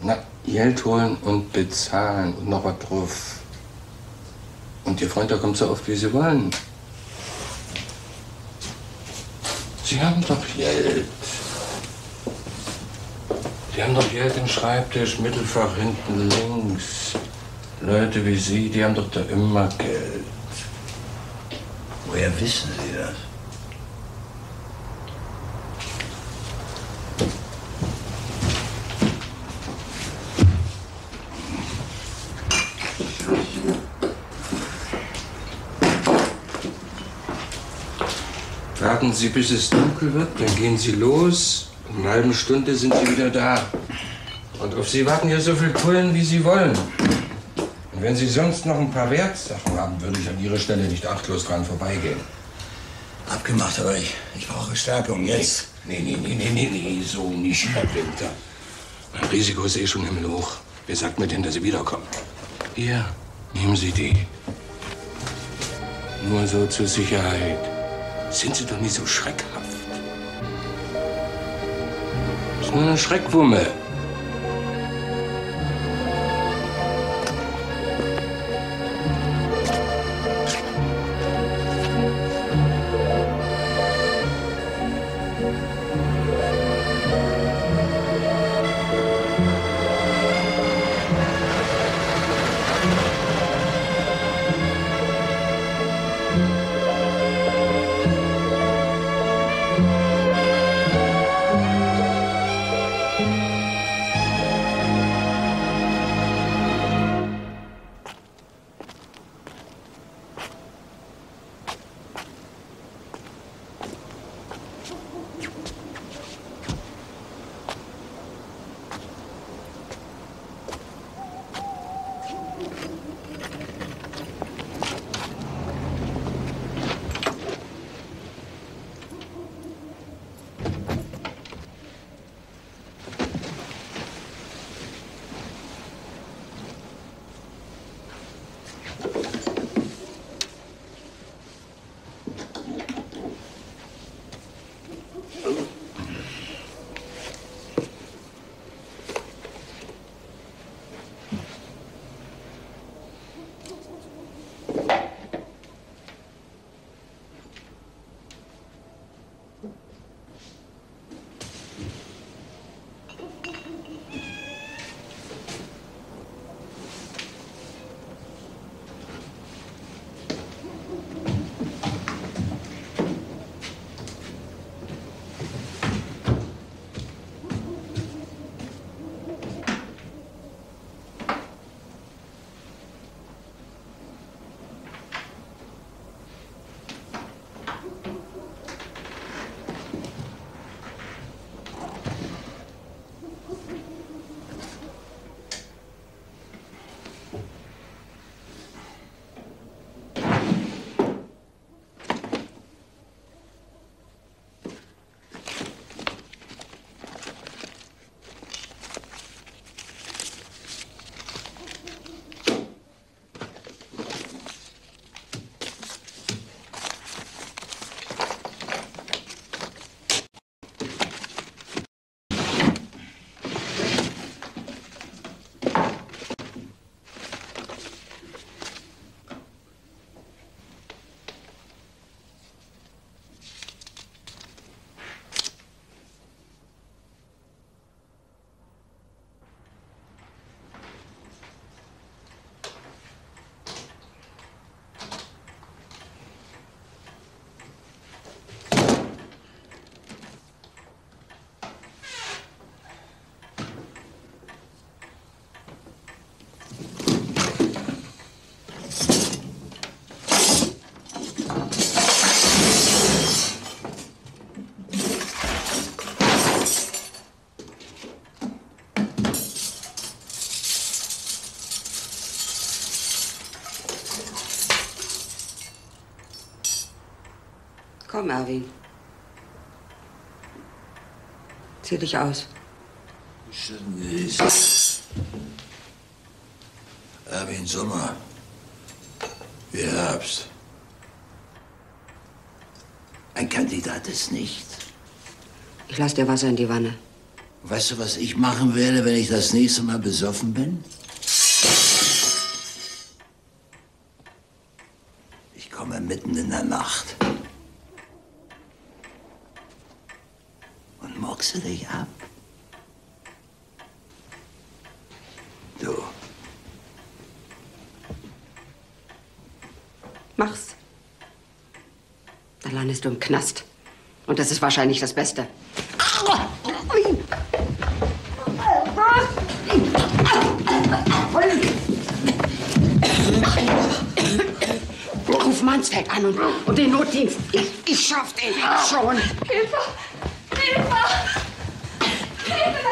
Na, Geld holen und bezahlen und noch was drauf. Und Ihr Freund, der kommt so oft, wie Sie wollen. Sie haben doch Geld. Sie haben doch Geld im Schreibtisch, Mittelfach hinten links. Leute wie Sie, die haben doch da immer Geld. Woher wissen Sie das? Warten Sie, bis es dunkel wird, dann gehen Sie los. In einer halben Stunde sind Sie wieder da. Und auf Sie warten hier so viel Tullen, wie Sie wollen. Wenn Sie sonst noch ein paar Wertsachen haben, würde ich an Ihrer Stelle nicht achtlos dran vorbeigehen. Abgemacht, aber ich, ich brauche Stärkung jetzt. Nee, nee, nee, nee, nee, nee, so nicht, Herr Winter. Mein Risiko ist eh schon himmelhoch. Wer sagt mir denn, dass Sie wiederkommen? Hier, nehmen Sie die. Nur so zur Sicherheit. Sind Sie doch nicht so schreckhaft. Ist nur eine Schreckwumme. Komm, Erwin. Zieh dich aus. Erwin Sommer. Wie Herbst. Ein Kandidat ist nicht. Ich lass dir Wasser in die Wanne. Weißt du, was ich machen werde, wenn ich das nächste Mal besoffen bin? Ich komme mitten in der Nacht. Und moxe dich ab. Du. Mach's. Im Knast. Und das ist wahrscheinlich das Beste. Ruf Mansfeld an und, und den Notdienst. Ich, ich schaff den schon. Hilfe! Hilfe! Hilfe!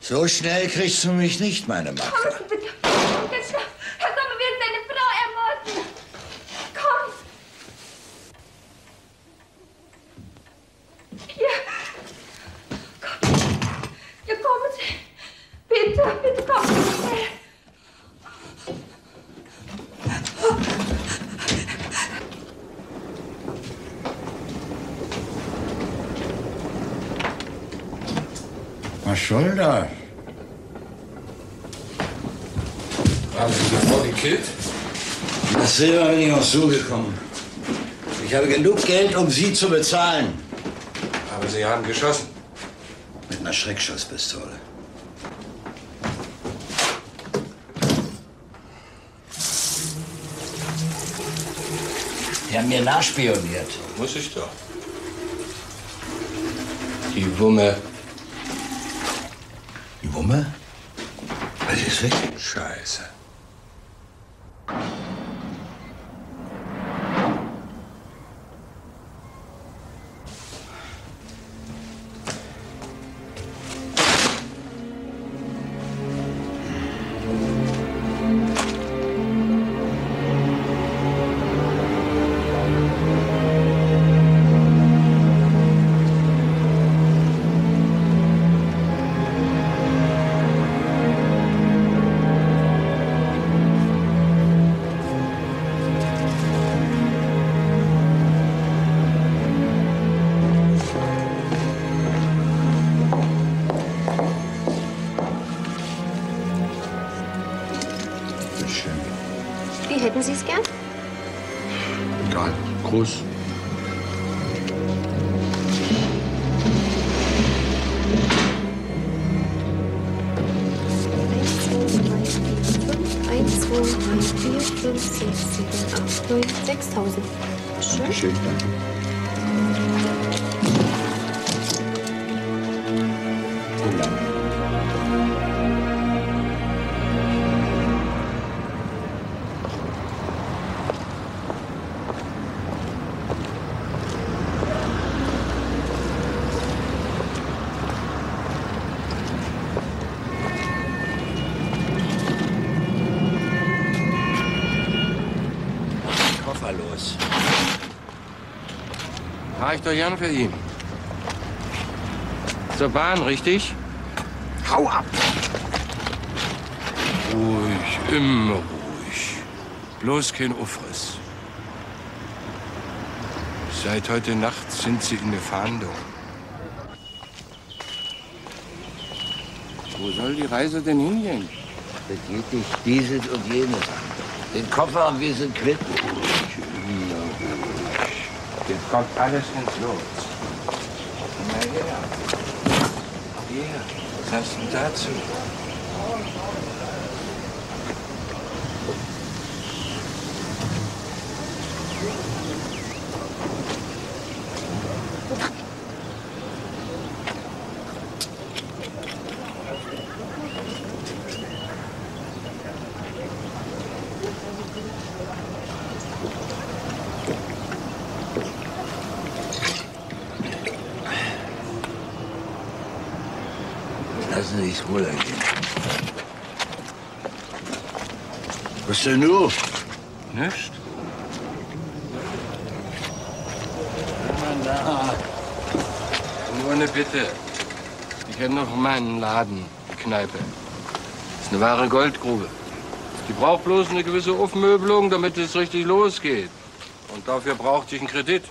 So schnell kriegst du mich nicht, meine Magda. Kommen Sie bitte. Jetzt, Herr Sommer wird seine Frau ermorden. Komm. Hier. Komm. Ja, kommen Sie. Bitte, bitte kommen Sie schnell. Was soll das? Haben Sie die Frau gekillt? Das Silber bin ich auch zugekommen. Ich habe genug Geld, um Sie zu bezahlen. Aber Sie haben geschossen. Mit einer Schreckschusspistole. Die haben mir nachspioniert. Muss ich doch. Die Wumme. Wumme? Was ist weg? Scheiße. Doch gern für ihn. Zur Bahn, richtig? Hau ab! Ruhig, immer ruhig. Bloß kein Aufriss. Seit heute Nacht sind Sie in der Fahndung. Wo soll die Reise denn hingehen? Das geht dich dieses und jenes an. Den Koffer und wir sind quitt. Kommt alles ins Los. Na ja. Hier, was hast du dazu? sich's wohl ergehen. Was denn nur? Nicht? Na, nur eine Bitte. Ich hätte noch meinen Laden, die Kneipe. Das ist eine wahre Goldgrube. Die braucht bloß eine gewisse Aufmöbelung, damit es richtig losgeht. Und dafür brauchte ich einen Kredit.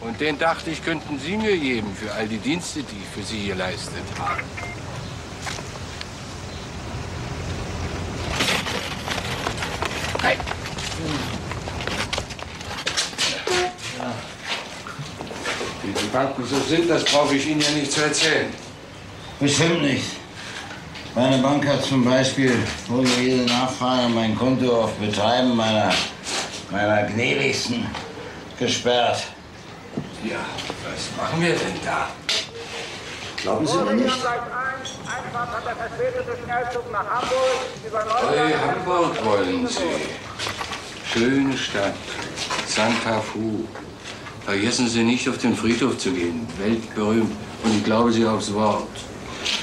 Und den dachte ich, könnten Sie mir geben für all die Dienste, die ich für Sie hier leistet habe. Banken so sind, das brauche ich Ihnen ja nicht zu erzählen. Bestimmt nicht. Meine Bank hat zum Beispiel ohne jede Nachfrage mein Konto auf Betreiben meiner, meiner gnädigsten gesperrt. Ja, was machen wir denn da? Glauben Sie mir nicht? Hey, Hamburg wollen Sie. Schöne Stadt. Santa Fu. Vergessen Sie nicht, auf den Friedhof zu gehen. Weltberühmt. Und ich glaube Sie aufs Wort.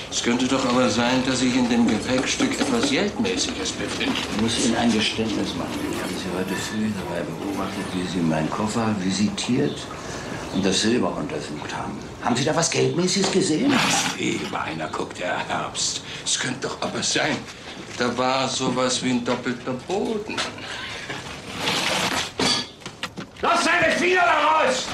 Es könnte doch aber sein, dass sich in dem Gepäckstück etwas Geldmäßiges befindet. Ich muss Ihnen ein Geständnis machen. Ich habe Sie heute früh dabei beobachtet, wie Sie meinen Koffer visitiert und das Silber untersucht haben. Haben Sie da was Geldmäßiges gesehen? Wie, meiner guckt der Herbst. Es könnte doch aber sein, da war sowas wie ein doppelter Boden. Lass seine Finger da raus!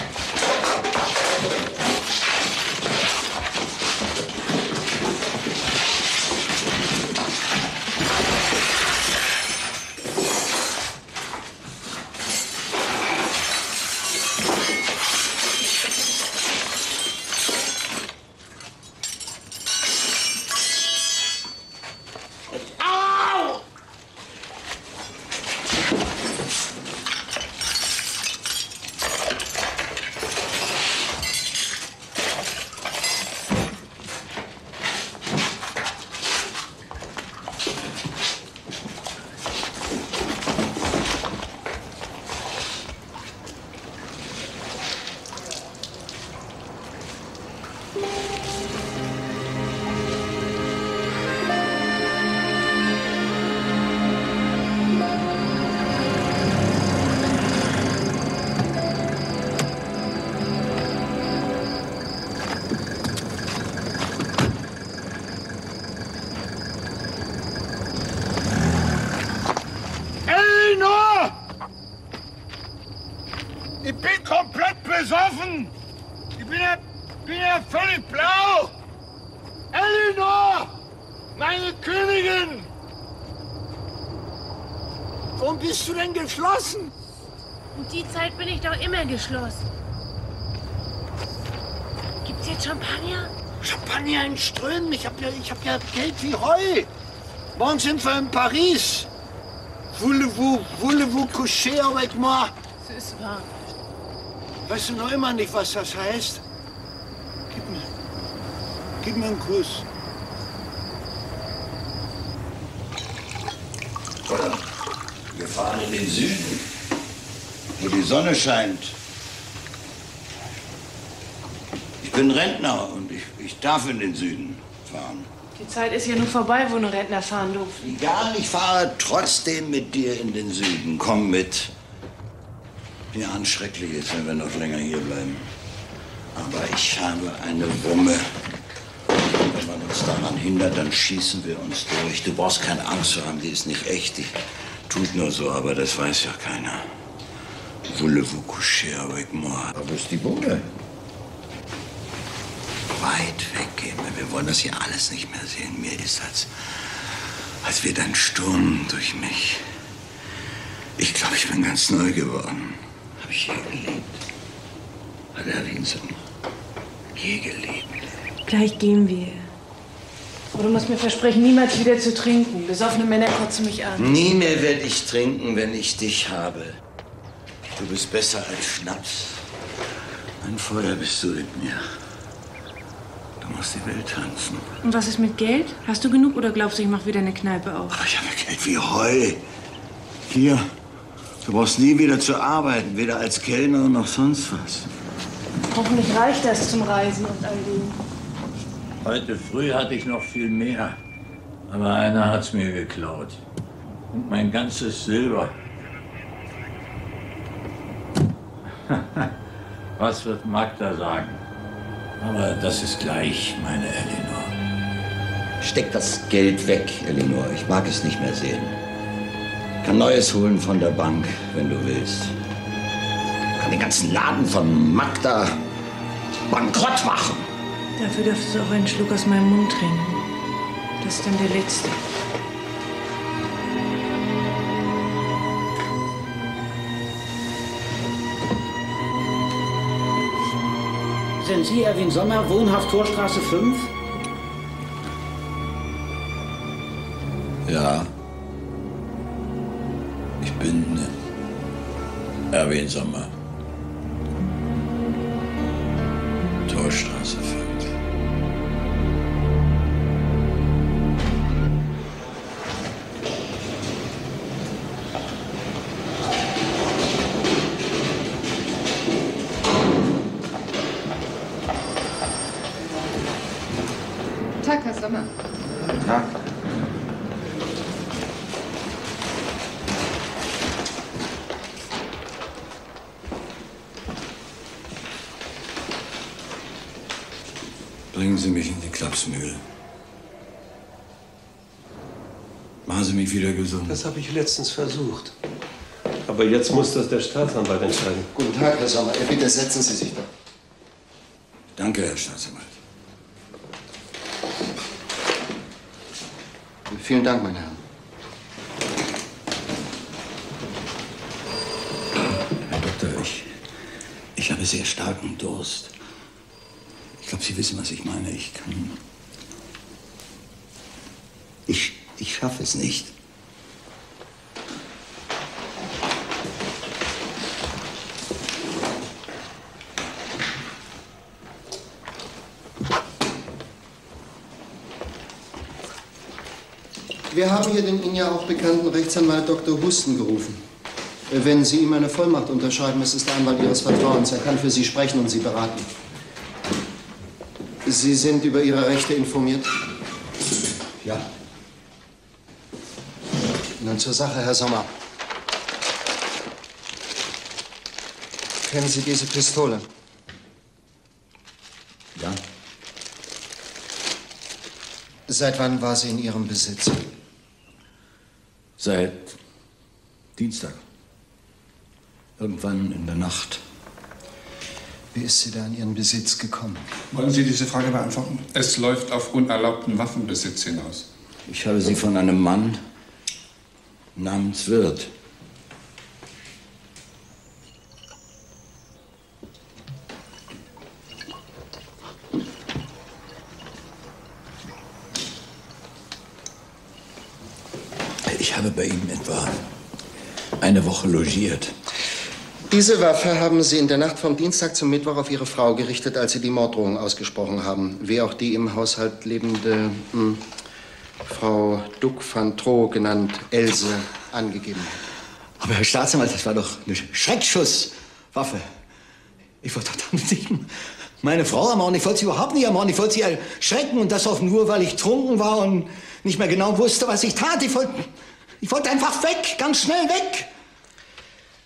Meine Königin! Warum bist du denn geschlossen? Um die Zeit bin ich doch immer geschlossen. Gibt's jetzt Champagner? Champagner in Strömen. Ich hab ja, ich hab ja Geld wie Heu. Morgen sind wir in Paris. Voulez-vous, voulez-vous coucher avec moi? Es ist wahr. Weißt du noch immer nicht, was das heißt? Gib mir, gib mir einen Kuss. Oder fahren in den Süden, wo die Sonne scheint. Ich bin Rentner und ich, ich darf in den Süden fahren. Die Zeit ist ja nur vorbei, wo nur Rentner fahren durften. Egal, ich fahre trotzdem mit dir in den Süden. Komm mit. Ja, schrecklich ist, wenn wir noch länger hier bleiben. Aber ich habe eine Wumme. Wenn man uns daran hindert, dann schießen wir uns durch. Du brauchst keine Angst zu haben, die ist nicht echt. Die tut nur so, aber das weiß ja keiner. Voulez-vous coucher avec moi? Aber ist die Bude? Weit weggehen. Wir wollen das hier alles nicht mehr sehen. Mir ist als, als wird ein Sturm durch mich. Ich glaube, ich bin ganz neu geworden. Habe ich je gelebt? Hat er Winston je gelebt? Gleich gehen wir. Aber du musst mir versprechen, niemals wieder zu trinken. Besoffene Männer kotzen mich an. Nie mehr werde ich trinken, wenn ich dich habe. Du bist besser als Schnaps. Ein Feuer bist du in mir. Du musst die Welt tanzen. Und was ist mit Geld? Hast du genug oder glaubst du, ich mach wieder eine Kneipe auf? Ich habe Geld wie Heu. Hier, du brauchst nie wieder zu arbeiten, weder als Kellner noch sonst was. Hoffentlich reicht das zum Reisen und all dem. Heute früh hatte ich noch viel mehr. Aber einer hat's mir geklaut. Und mein ganzes Silber. Was wird Magda sagen? Aber das ist gleich, meine Elinor. Steck das Geld weg, Elinor. Ich mag es nicht mehr sehen. Kann Neues holen von der Bank, wenn du willst. Kann den ganzen Laden von Magda bankrott machen. Dafür darfst du auch einen Schluck aus meinem Mund trinken. Das ist dann der letzte. Sind Sie Erwin Sommer, Wohnhaft Torstraße 5? Ja. Ich bin Erwin Sommer. Bringen Sie mich in die Klapsmühle. Machen Sie mich wieder gesund. Das habe ich letztens versucht. Aber jetzt muss das der Staatsanwalt entscheiden. Guten Tag, Herr Sommer. Bitte setzen Sie sich doch. Danke, Herr Staatsanwalt. Vielen Dank, meine Herren. Herr Doktor, ich, ich habe sehr starken Durst. Sie wissen, was ich meine. Ich kann. Ich, ich schaffe es nicht. Wir haben hier den Ihnen ja auch bekannten Rechtsanwalt Dr. Husten gerufen. Wenn Sie ihm eine Vollmacht unterschreiben, ist es der Anwalt Ihres Vertrauens. Er kann für Sie sprechen und Sie beraten. Sie sind über Ihre Rechte informiert? Ja. Nun zur Sache, Herr Sommer. Kennen Sie diese Pistole? Ja. Seit wann war sie in Ihrem Besitz? Seit Dienstag. Irgendwann in der Nacht. Wie ist sie da in Ihren Besitz gekommen? Wollen Sie diese Frage beantworten? Es läuft auf unerlaubten Waffenbesitz hinaus. Ich habe sie von einem Mann namens Wirth. Ich habe bei ihm etwa eine Woche logiert. Diese Waffe haben Sie in der Nacht vom Dienstag zum Mittwoch auf Ihre Frau gerichtet, als Sie die Morddrohung ausgesprochen haben. Wie auch die im Haushalt lebende hm, Frau Duck van Troo, genannt Else, angegeben hat. Aber Herr Staatsanwalt, das war doch eine Schreckschusswaffe. Ich wollte verdammt nicht meine Frau ermorden. Ich wollte sie überhaupt nicht ermorden. Ich wollte sie erschrecken und das auch nur, weil ich trunken war und nicht mehr genau wusste, was ich tat. Ich wollte, ich wollte einfach weg, ganz schnell weg.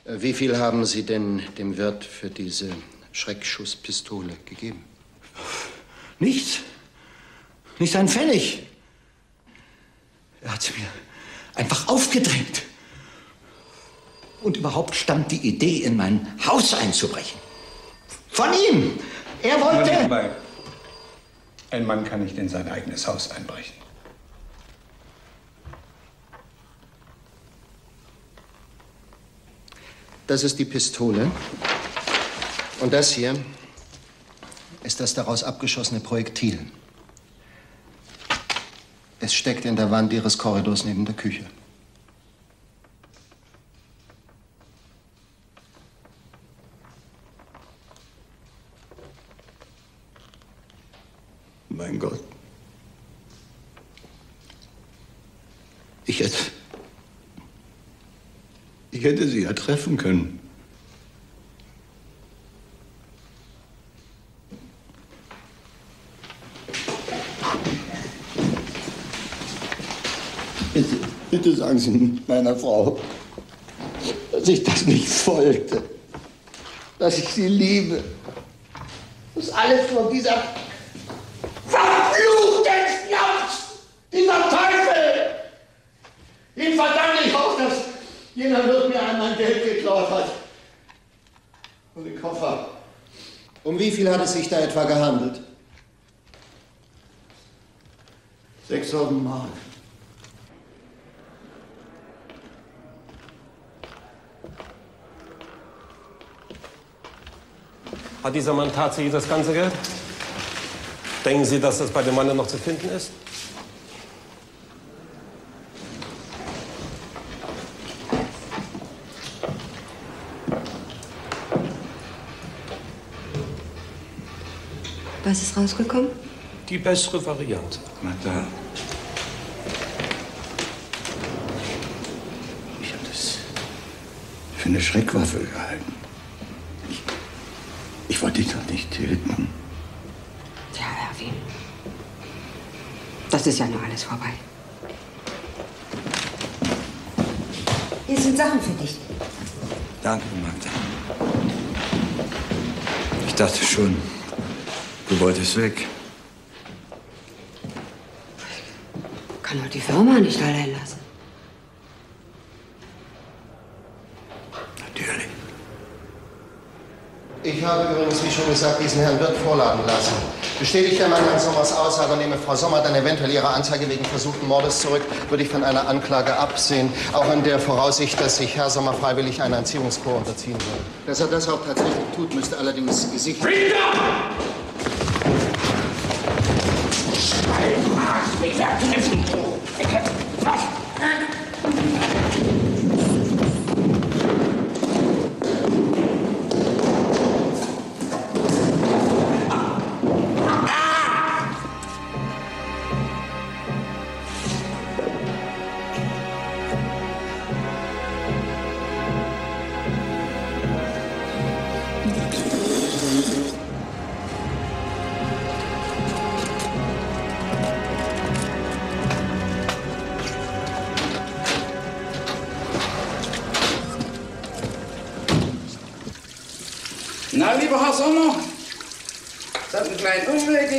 Wie viel haben Sie denn dem Wirt für diese Schreckschusspistole gegeben? Nichts. Nicht ein Pfennig. Er hat sie mir einfach aufgedrängt. Und überhaupt stand die Idee, in mein Haus einzubrechen. Von ihm. Er wollte. Ein Mann kann nicht in sein eigenes Haus einbrechen. Das ist die Pistole. Und das hier ist das daraus abgeschossene Projektil. Es steckt in der Wand Ihres Korridors neben der Küche. Mein Gott. Ich hätte. Ich hätte sie ja treffen können. Bitte, bitte sagen Sie meiner Frau, dass ich das nicht wollte. dass ich sie liebe. Das alles von dieser verfluchten Schnaps, dieser Teufel. Ihn verdanke ich auch, dass jener Wirt mir einmal Geld geklaut hat. Und den Koffer. Um wie viel hat es sich da etwa gehandelt? 6000 Mark. Hat dieser Mann tatsächlich das ganze Geld? Denken Sie, dass das bei dem Mann noch zu finden ist? Was ist rausgekommen? Die bessere Variante. Na da. Ich habe das für eine Schreckwaffe gehalten. Ich, ich wollte dich doch nicht töten. Tja, Erwin. Das ist ja nur alles vorbei. Hier sind Sachen für dich. Danke, Magda. Ich dachte schon, du wolltest weg. Kann doch die Firma nicht allein lassen. Natürlich. Ich habe übrigens, wie schon gesagt, diesen Herrn Wirt vorladen lassen. Bestätigt der Mann Herrn Sommers Aussage und nehme Frau Sommer dann eventuell ihre Anzeige wegen versuchten Mordes zurück, würde ich von einer Anklage absehen. Auch in der Voraussicht, dass sich Herr Sommer freiwillig einer Entziehungskur unterziehen wird. Dass er das auch tatsächlich tut, müsste allerdings gesichert Ich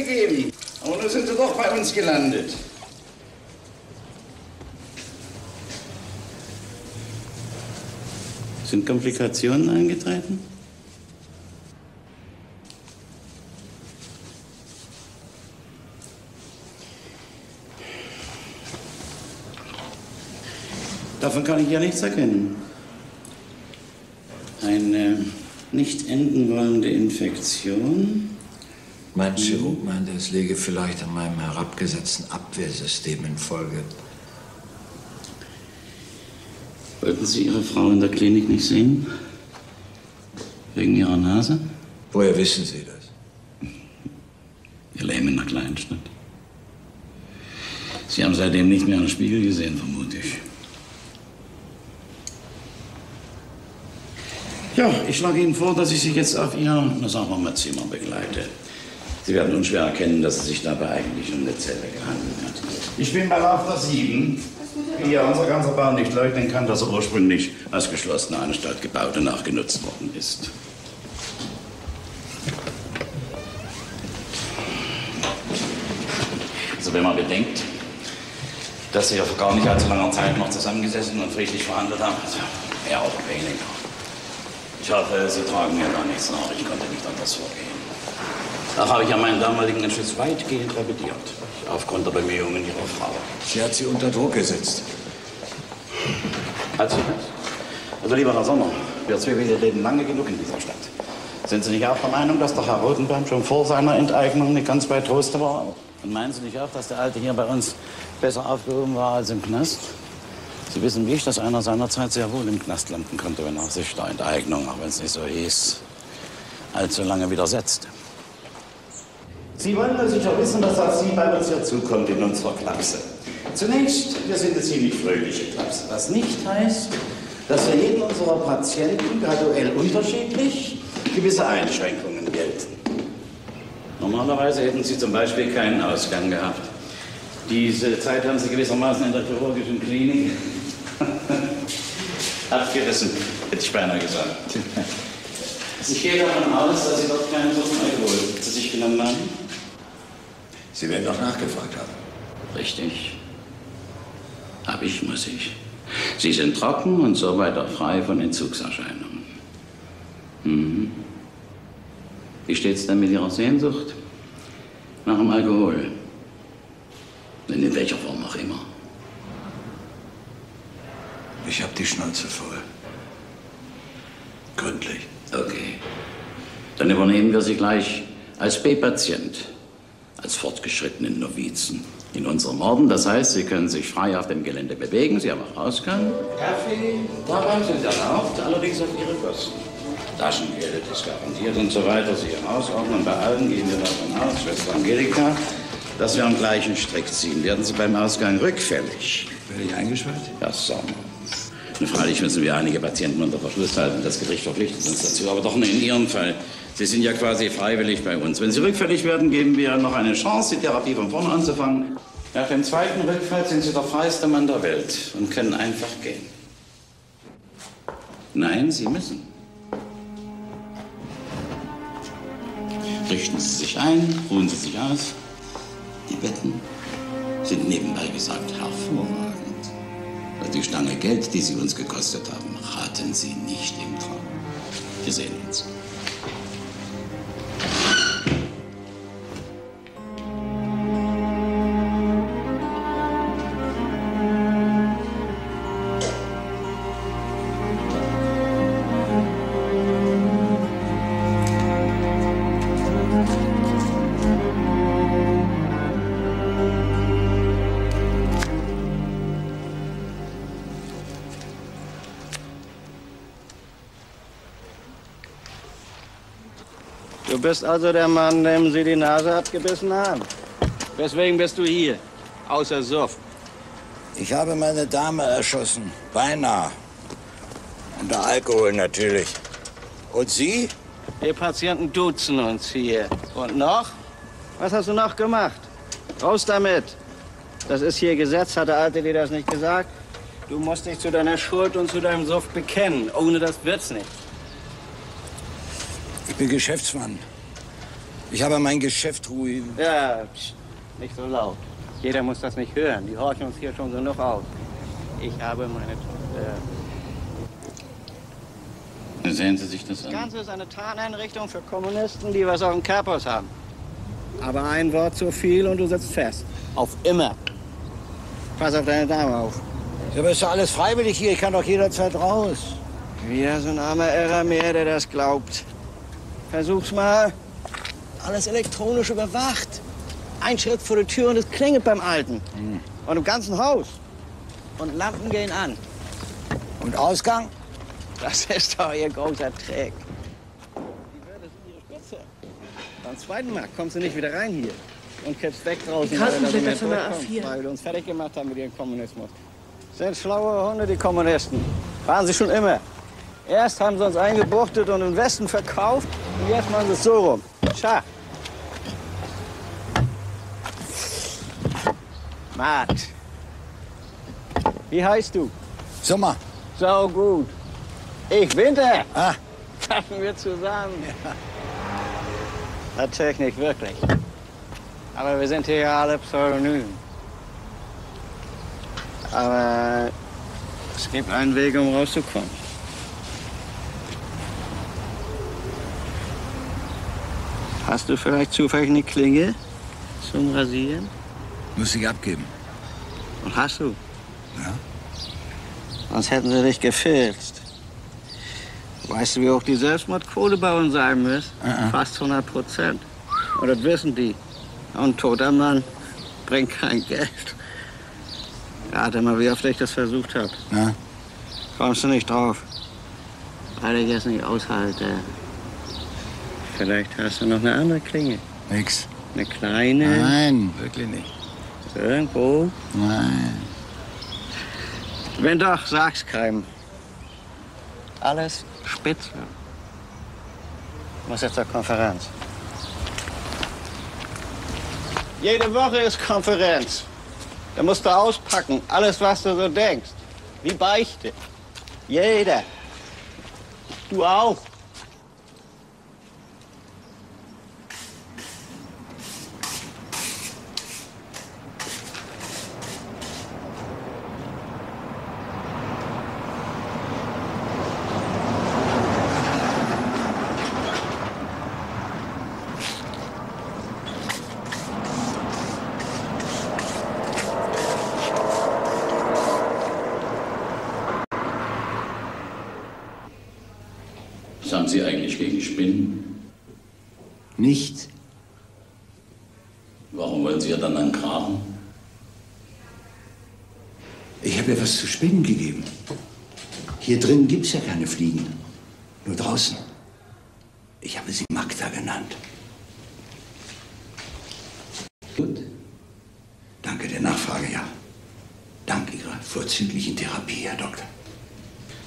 gegeben. Aber nun sind Sie doch bei uns gelandet. Sind Komplikationen eingetreten? Davon kann ich ja nichts erkennen. Eine nicht enden wollende Infektion. Mein Chirurg meinte, es läge vielleicht an meinem herabgesetzten Abwehrsystem in Folge. Wollten Sie Ihre Frau in der Klinik nicht sehen? Wegen ihrer Nase? Woher wissen Sie das? Wir leben in einer Kleinstadt. Sie haben seitdem nicht mehr einen Spiegel gesehen, vermute ich. Ja, ich schlage Ihnen vor, dass ich Sie jetzt auf Ihr, sagen wir mal, Zimmer begleite. Sie werden unschwer erkennen, dass es sich dabei eigentlich um eine Zelle gehandelt hat. Ich bin bei Laufer 7. Wie ja unser ganzer Bau nicht leugnen kann, dass er ursprünglich als geschlossene Anstalt gebaut und nachgenutzt worden ist. Also wenn man bedenkt, dass Sie ja vor gar nicht allzu langer Zeit noch zusammengesessen und friedlich verhandelt haben, also mehr oder weniger. Ich hoffe, Sie tragen mir da nichts nach. Ich konnte nicht anders vorgehen. Da habe ich ja meinen damaligen Entschluss weitgehend revidiert. Aufgrund der Bemühungen Ihrer Frau. Sie hat Sie unter Druck gesetzt. Hat sie das? Also, lieber Herr Sommer, wir zwei wir leben lange genug in dieser Stadt. Sind Sie nicht auch der Meinung, dass der Herr Rotenbaum schon vor seiner Enteignung nicht ganz bei Troste war? Und meinen Sie nicht auch, dass der Alte hier bei uns besser aufgehoben war als im Knast? Sie wissen wie ich, dass einer seinerzeit sehr wohl im Knast landen konnte, wenn er sich der Enteignung, auch wenn es nicht so hieß, allzu lange widersetzte. Sie wollen nur sicher wissen, was auf Sie bei uns hier zukommt in unserer Klasse. Zunächst, wir sind eine ziemlich fröhliche Klasse, was nicht heißt, dass für jeden unserer Patienten graduell unterschiedlich gewisse Einschränkungen gelten. Normalerweise hätten Sie zum Beispiel keinen Ausgang gehabt. Diese Zeit haben Sie gewissermaßen in der chirurgischen Klinik abgerissen, hätte ich beinahe gesagt. Ich gehe davon aus, dass Sie dort keinen Tropfen Alkohol zu sich genommen haben. Sie werden doch nachgefragt haben. Richtig. Hab ich, muss ich. Sie sind trocken und so weiter frei von Entzugserscheinungen. Mhm. Wie steht's denn mit Ihrer Sehnsucht? Nach dem Alkohol? Und in welcher Form auch immer. Ich habe die Schnauze voll. Gründlich. Okay. Dann übernehmen wir Sie gleich als B-Patient, als fortgeschrittenen Novizen in unserem Orden. Das heißt, Sie können sich frei auf dem Gelände bewegen, Sie haben auch Ausgang. Kaffee, Tabak sind erlaubt, allerdings auf Ihre Kosten. Taschengeld ist garantiert und so weiter. Sie im Hausordnung bei allen gehen wir davon aus, Schwester Angelika, dass wir am gleichen Strick ziehen. Werden Sie beim Ausgang rückfällig? Werde ich eingesperrt? Ja, Sommer. Und freilich müssen wir einige Patienten unter Verschluss halten. Das Gericht verpflichtet uns dazu. Aber doch nur in Ihrem Fall. Sie sind ja quasi freiwillig bei uns. Wenn Sie rückfällig werden, geben wir noch eine Chance, die Therapie von vorne anzufangen. Nach dem zweiten Rückfall sind Sie der freiste Mann der Welt und können einfach gehen. Nein, Sie müssen. Richten Sie sich ein, ruhen Sie sich aus. Die Betten sind nebenbei gesagt hervorragend. Die Stange Geld, die Sie uns gekostet haben, raten Sie nicht im Traum. Wir sehen uns. Bist also der Mann, dem sie die Nase abgebissen haben. Weswegen bist du hier? Außer Suff. Ich habe meine Dame erschossen. Beinahe. Unter Alkohol natürlich. Und Sie? Wir Patienten duzen uns hier. Und noch? Was hast du noch gemacht? Raus damit. Das ist hier Gesetz, hat der Alte dir das nicht gesagt? Du musst dich zu deiner Schuld und zu deinem Suff bekennen. Ohne das wird's nicht. Ich bin Geschäftsmann. Ich habe mein Geschäft ruiniert. Ja, pst, nicht so laut. Jeder muss das nicht hören. Die horchen uns hier schon genug aus. Ich habe meine Tochter. Sehen Sie sich das Das an. Ganze ist eine Tarneinrichtung für Kommunisten, die was auf dem Kapos haben. Aber ein Wort zu viel und du sitzt fest. Auf immer. Pass auf deine Dame auf. Ja, aber ist doch alles freiwillig hier. Ich kann doch jederzeit raus. Wieder so ein armer Irrer mehr, der das glaubt. Versuch's mal. Alles elektronisch überwacht. Ein Schritt vor der Tür und es klingelt beim Alten. Und im ganzen Haus. Und Lampen gehen an. Und Ausgang? Das ist doch ihr großer Trick. Die Wörter sind ihre Spitze. Beim zweiten Mal kommst du nicht wieder rein hier. Und kippst weg draußen. Die du von der durchkommst, A4. Weil wir uns fertig gemacht haben mit ihrem Kommunismus. Sind schlaue Hunde, die Kommunisten. Waren sie schon immer. Erst haben sie uns eingebuchtet und im Westen verkauft. Und jetzt machen sie es so rum. Tja. Matt. Wie heißt du? Sommer. So gut. Ich Winter. Ah. Schaffen wir zusammen. Natürlich nicht wirklich. Aber wir sind hier ja alle pseudonym. Aber es gibt einen Weg, um rauszukommen. Hast du vielleicht zufällig eine Klinge zum Rasieren? Muss ich abgeben. Und hast du? Ja. Sonst hätten sie dich gefilzt. Weißt du, wie hoch die Selbstmordquote bei uns sein muss? Uh-uh. Fast 100 Prozent. Und das wissen die. Und ein toter Mann bringt kein Geld. Rate mal, wie oft ich das versucht habe. Ja. Kommst du nicht drauf? Weil ich es nicht aushalte. Vielleicht hast du noch eine andere Klinge. Nix. Eine kleine? Nein, wirklich nicht. Irgendwo? Nein. Wenn doch, sag's keinem. Alles spitze. Ich muss jetzt zur Konferenz. Jede Woche ist Konferenz. Da musst du auspacken, alles, was du so denkst. Wie Beichte. Jeder. Du auch. Was haben Sie eigentlich gegen Spinnen? Nichts. Warum wollen Sie ihr dann einen Graben? Ich habe ihr was zu spinnen gegeben. Hier drin gibt's ja keine Fliegen. Nur draußen. Ich habe sie Magda genannt. Gut. Danke der Nachfrage, ja. Dank Ihrer vorzüglichen Therapie, Herr Doktor.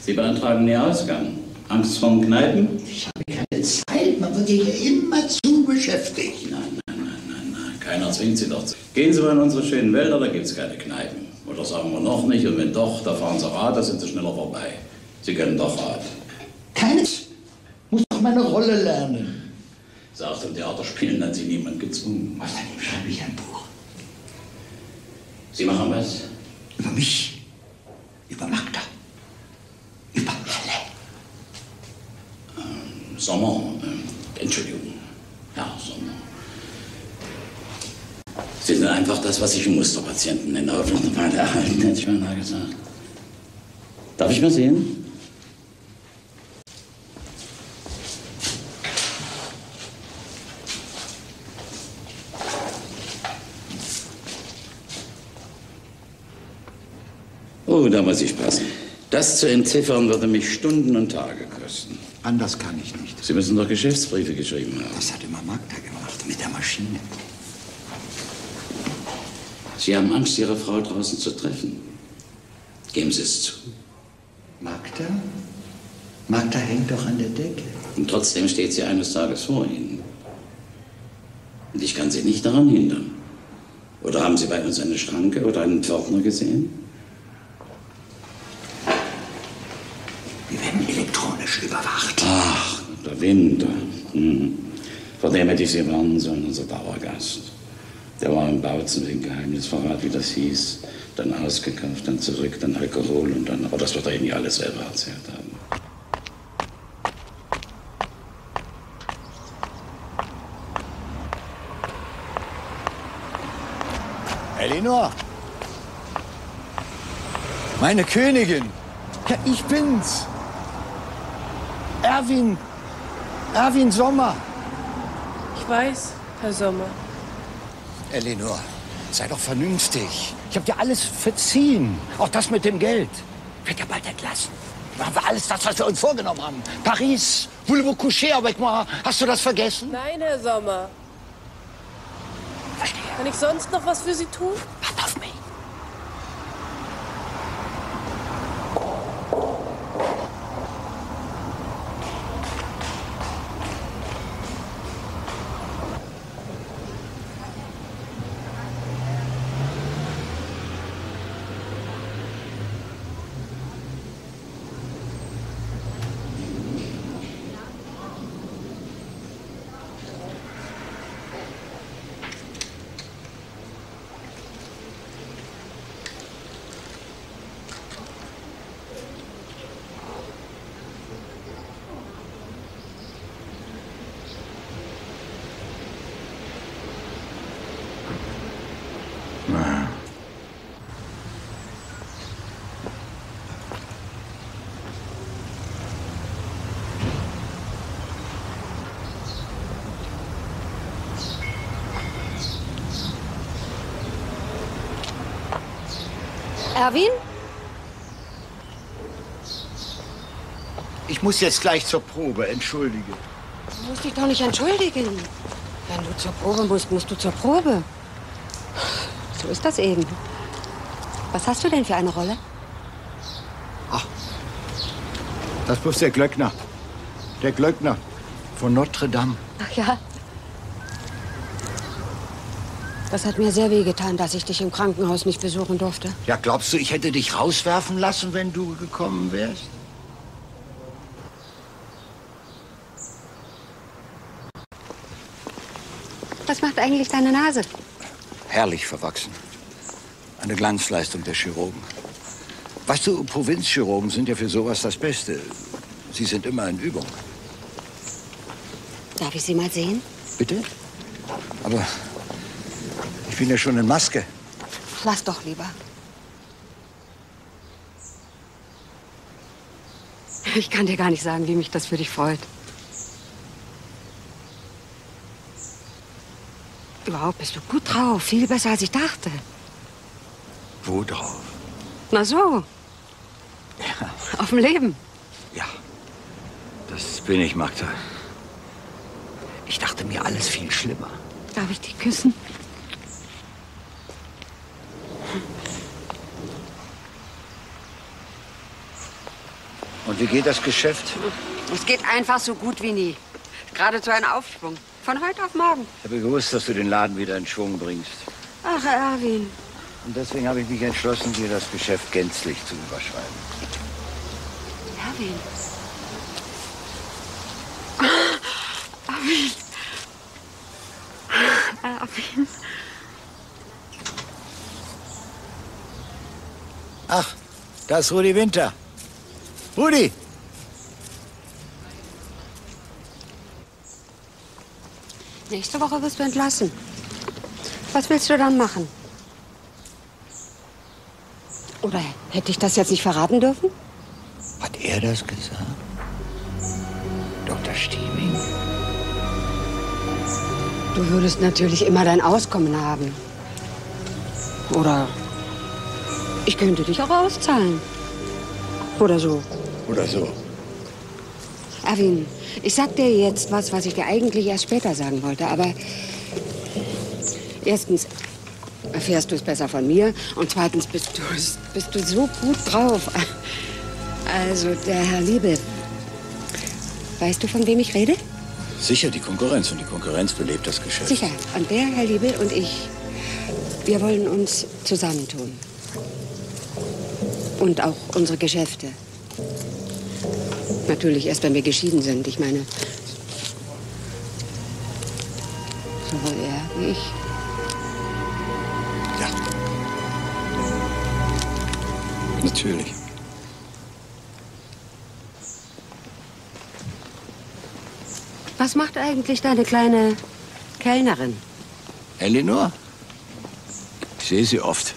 Sie beantragen den Ausgang. Angst vorm Kneipen? Ich habe keine Zeit. Man wird hier immer zu beschäftigt. Nein, nein, nein, nein, nein. Keiner zwingt Sie doch zu. Gehen Sie mal in unsere schönen Wälder, da gibt's keine Kneipen. Oder sagen wir noch nicht. Und wenn doch, da fahren Sie Rad, da sind Sie schneller vorbei. Sie können doch Rad. Keines. Muss doch meine Rolle lernen. Sagt im Theater spielen hat Sie niemand gezwungen. Was dann schreibe ich ein Buch? Sie machen was? Über mich. Über Magda. Über alle. Ähm, Sommer. Ähm, Entschuldigung. Ja, Sommer. Sie sind einfach das, was ich Musterpatienten. Auf eine Weile erhalten, hätte ich mal gesagt. Darf ich mal sehen? Oh, da muss ich passen. Das zu entziffern würde mich Stunden und Tage kosten. Anders kann ich nicht. Sie müssen doch Geschäftsbriefe geschrieben haben. Das hat immer Magda gemacht, mit der Maschine. Sie haben Angst, Ihre Frau draußen zu treffen. Geben Sie es zu. Magda? Magda hängt doch an der Decke. Und trotzdem steht sie eines Tages vor Ihnen. Und ich kann Sie nicht daran hindern. Oder haben Sie bei uns eine Schranke oder einen Pförtner gesehen? Wir werden elektronisch überwacht. Ach, der Winter. Hm. Vor dem hätte ich Sie warnen sollen, unser Dauergast. Der war im Bautzen wegen Geheimnisverrat, wie das hieß. Dann ausgekauft, dann zurück, dann Alkohol und dann. Aber das wird er ja alles selber erzählt haben. Elinor! Meine Königin! Ja, ich bin's! Erwin! Erwin Sommer! Ich weiß, Herr Sommer. Elinor, sei doch vernünftig. Ich habe dir alles verziehen. Auch das mit dem Geld. Wird ja bald entlassen. Machen wir alles das, was wir uns vorgenommen haben. Paris, voulez-vous coucher avec moi? Hast du das vergessen? Nein, Herr Sommer. Verstehe. Kann ich sonst noch was für Sie tun? Wart auf mich. Erwin? Ich muss jetzt gleich zur Probe, entschuldige. Du musst dich doch nicht entschuldigen. Wenn du zur Probe musst, musst du zur Probe. So ist das eben. Was hast du denn für eine Rolle? Das ist bloß der Glöckner. Der Glöckner von Notre Dame. Ach ja. Das hat mir sehr wehgetan, dass ich dich im Krankenhaus nicht besuchen durfte. Ja, glaubst du, ich hätte dich rauswerfen lassen, wenn du gekommen wärst? Was macht eigentlich deine Nase? Herrlich verwachsen. Eine Glanzleistung der Chirurgen. Weißt du, Provinzchirurgen sind ja für sowas das Beste. Sie sind immer in Übung. Darf ich sie mal sehen? Bitte? Aber ich bin ja schon in Maske. Lass doch lieber. Ich kann dir gar nicht sagen, wie mich das für dich freut. Überhaupt bist du gut drauf. Viel besser, als ich dachte. Wo drauf? Na so. Auf dem Leben. Das bin ich, Magda. Ich dachte mir alles viel schlimmer. Darf ich dich küssen? Und wie geht das Geschäft? Es geht einfach so gut wie nie. Geradezu ein Aufschwung. Von heute auf morgen. Ich habe gewusst, dass du den Laden wieder in Schwung bringst. Ach, Erwin. Und deswegen habe ich mich entschlossen, dir das Geschäft gänzlich zu überschreiben. Erwin. Erwin. Erwin. Ach, da ist Rudi Winter. Rudi! Nächste Woche wirst du entlassen. Was willst du dann machen? Oder hätte ich das jetzt nicht verraten dürfen? Hat er das gesagt? Dr. Stieming? Du würdest natürlich immer dein Auskommen haben. Oder ich könnte dich auch auszahlen. Oder so. Oder so. Erwin, ich sag dir jetzt was, was ich dir eigentlich erst später sagen wollte, aber erstens erfährst du es besser von mir und zweitens bist du, bist du so gut drauf. Also, der Herr Liebe, weißt du, von wem ich rede? Sicher die Konkurrenz und die Konkurrenz belebt das Geschäft. Sicher. Und der Herr Liebe und ich, wir wollen uns zusammentun. Und auch unsere Geschäfte. Natürlich erst, wenn wir geschieden sind. Ich meine, sowohl er wie ich. Natürlich. Was macht eigentlich deine kleine Kellnerin? Elinor? Ich sehe sie oft.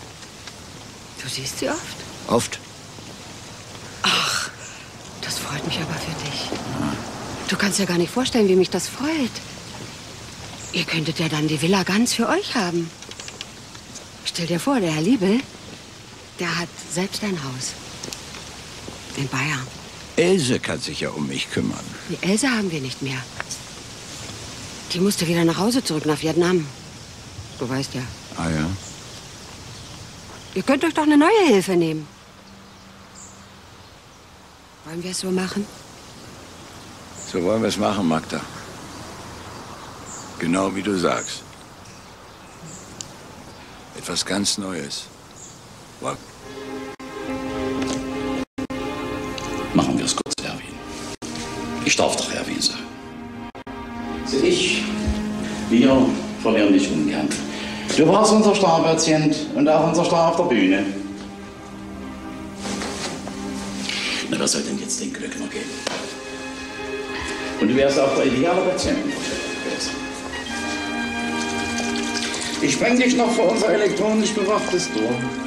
Du siehst sie oft? Oft. Ach, das freut mich aber für dich. Du kannst dir gar nicht vorstellen, wie mich das freut. Ihr könntet ja dann die Villa ganz für euch haben. Stell dir vor, der Herr Liebel, der hat selbst ein Haus. In Bayern. Else kann sich ja um mich kümmern. Die Else haben wir nicht mehr. Die musste wieder nach Hause zurück, nach Vietnam. Du weißt ja. Ah ja? Ihr könnt euch doch eine neue Hilfe nehmen. Wollen wir es so machen? So wollen wir es machen, Magda. Genau wie du sagst. Etwas ganz Neues. Wa- Machen wir es kurz, Erwin. Ich darf doch Erwin sagen. Sieh ich, wir verlieren dich ungern. Du warst unser Starpatient und auch unser Star auf der Bühne. Na, wer soll denn jetzt den Glöckner geben? Und du wärst auch der ideale Patient gewesen. Ich spreng dich noch vor unser elektronisch bewachtes Tor.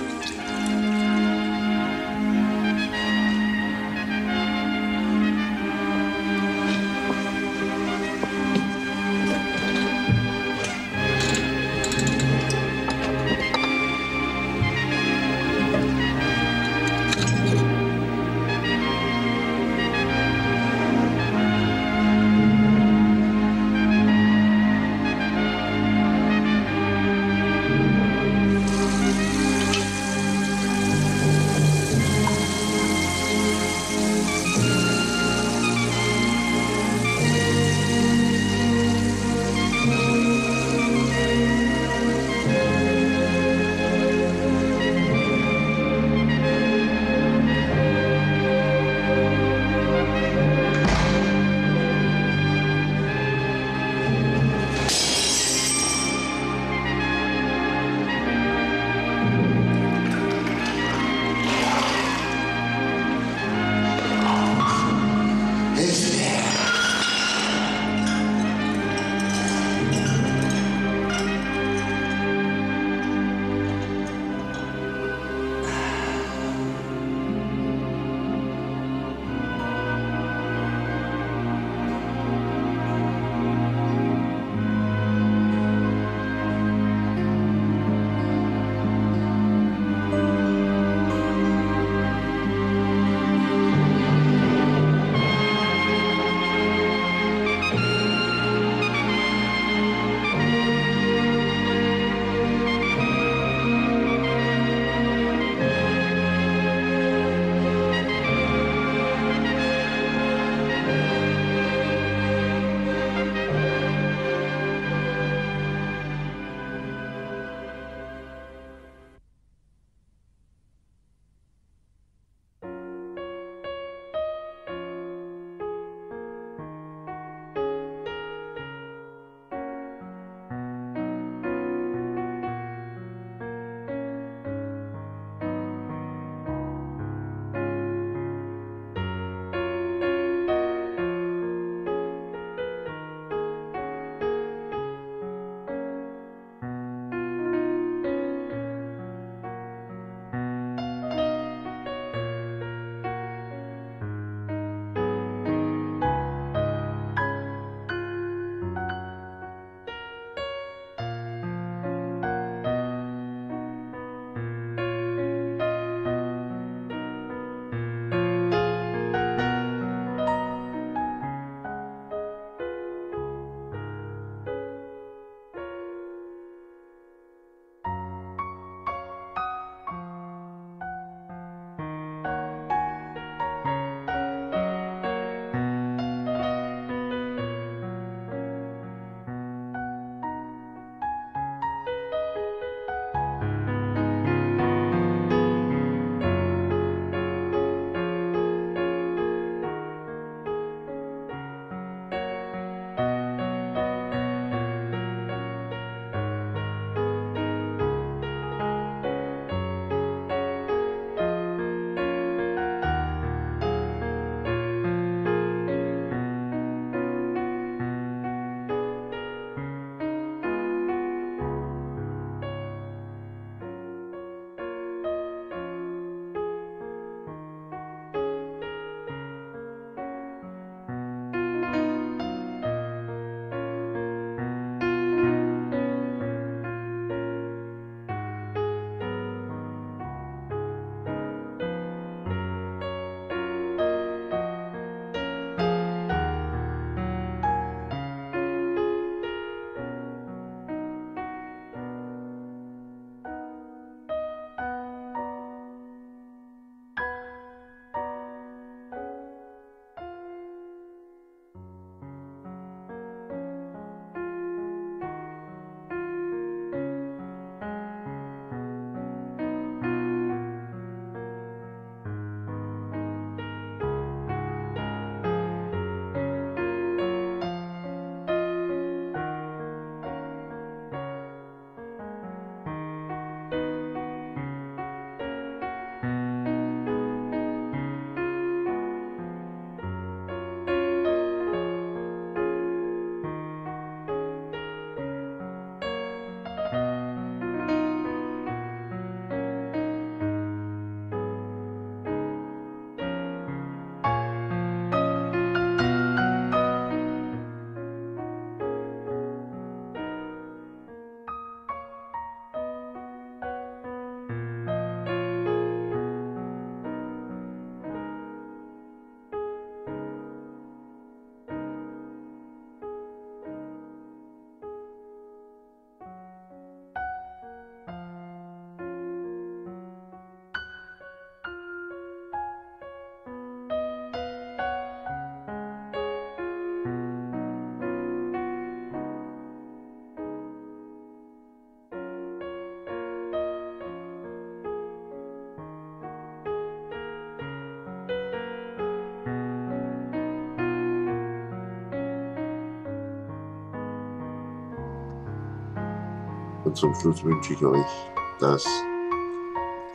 Zum Schluss wünsche ich euch, dass,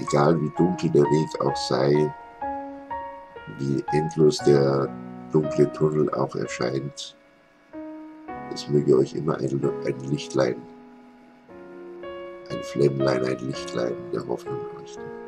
egal wie dunkel der Weg auch sei, wie endlos der dunkle Tunnel auch erscheint, es möge euch immer ein, ein Lichtlein, ein Flämmlein, ein Lichtlein der Hoffnung leuchten.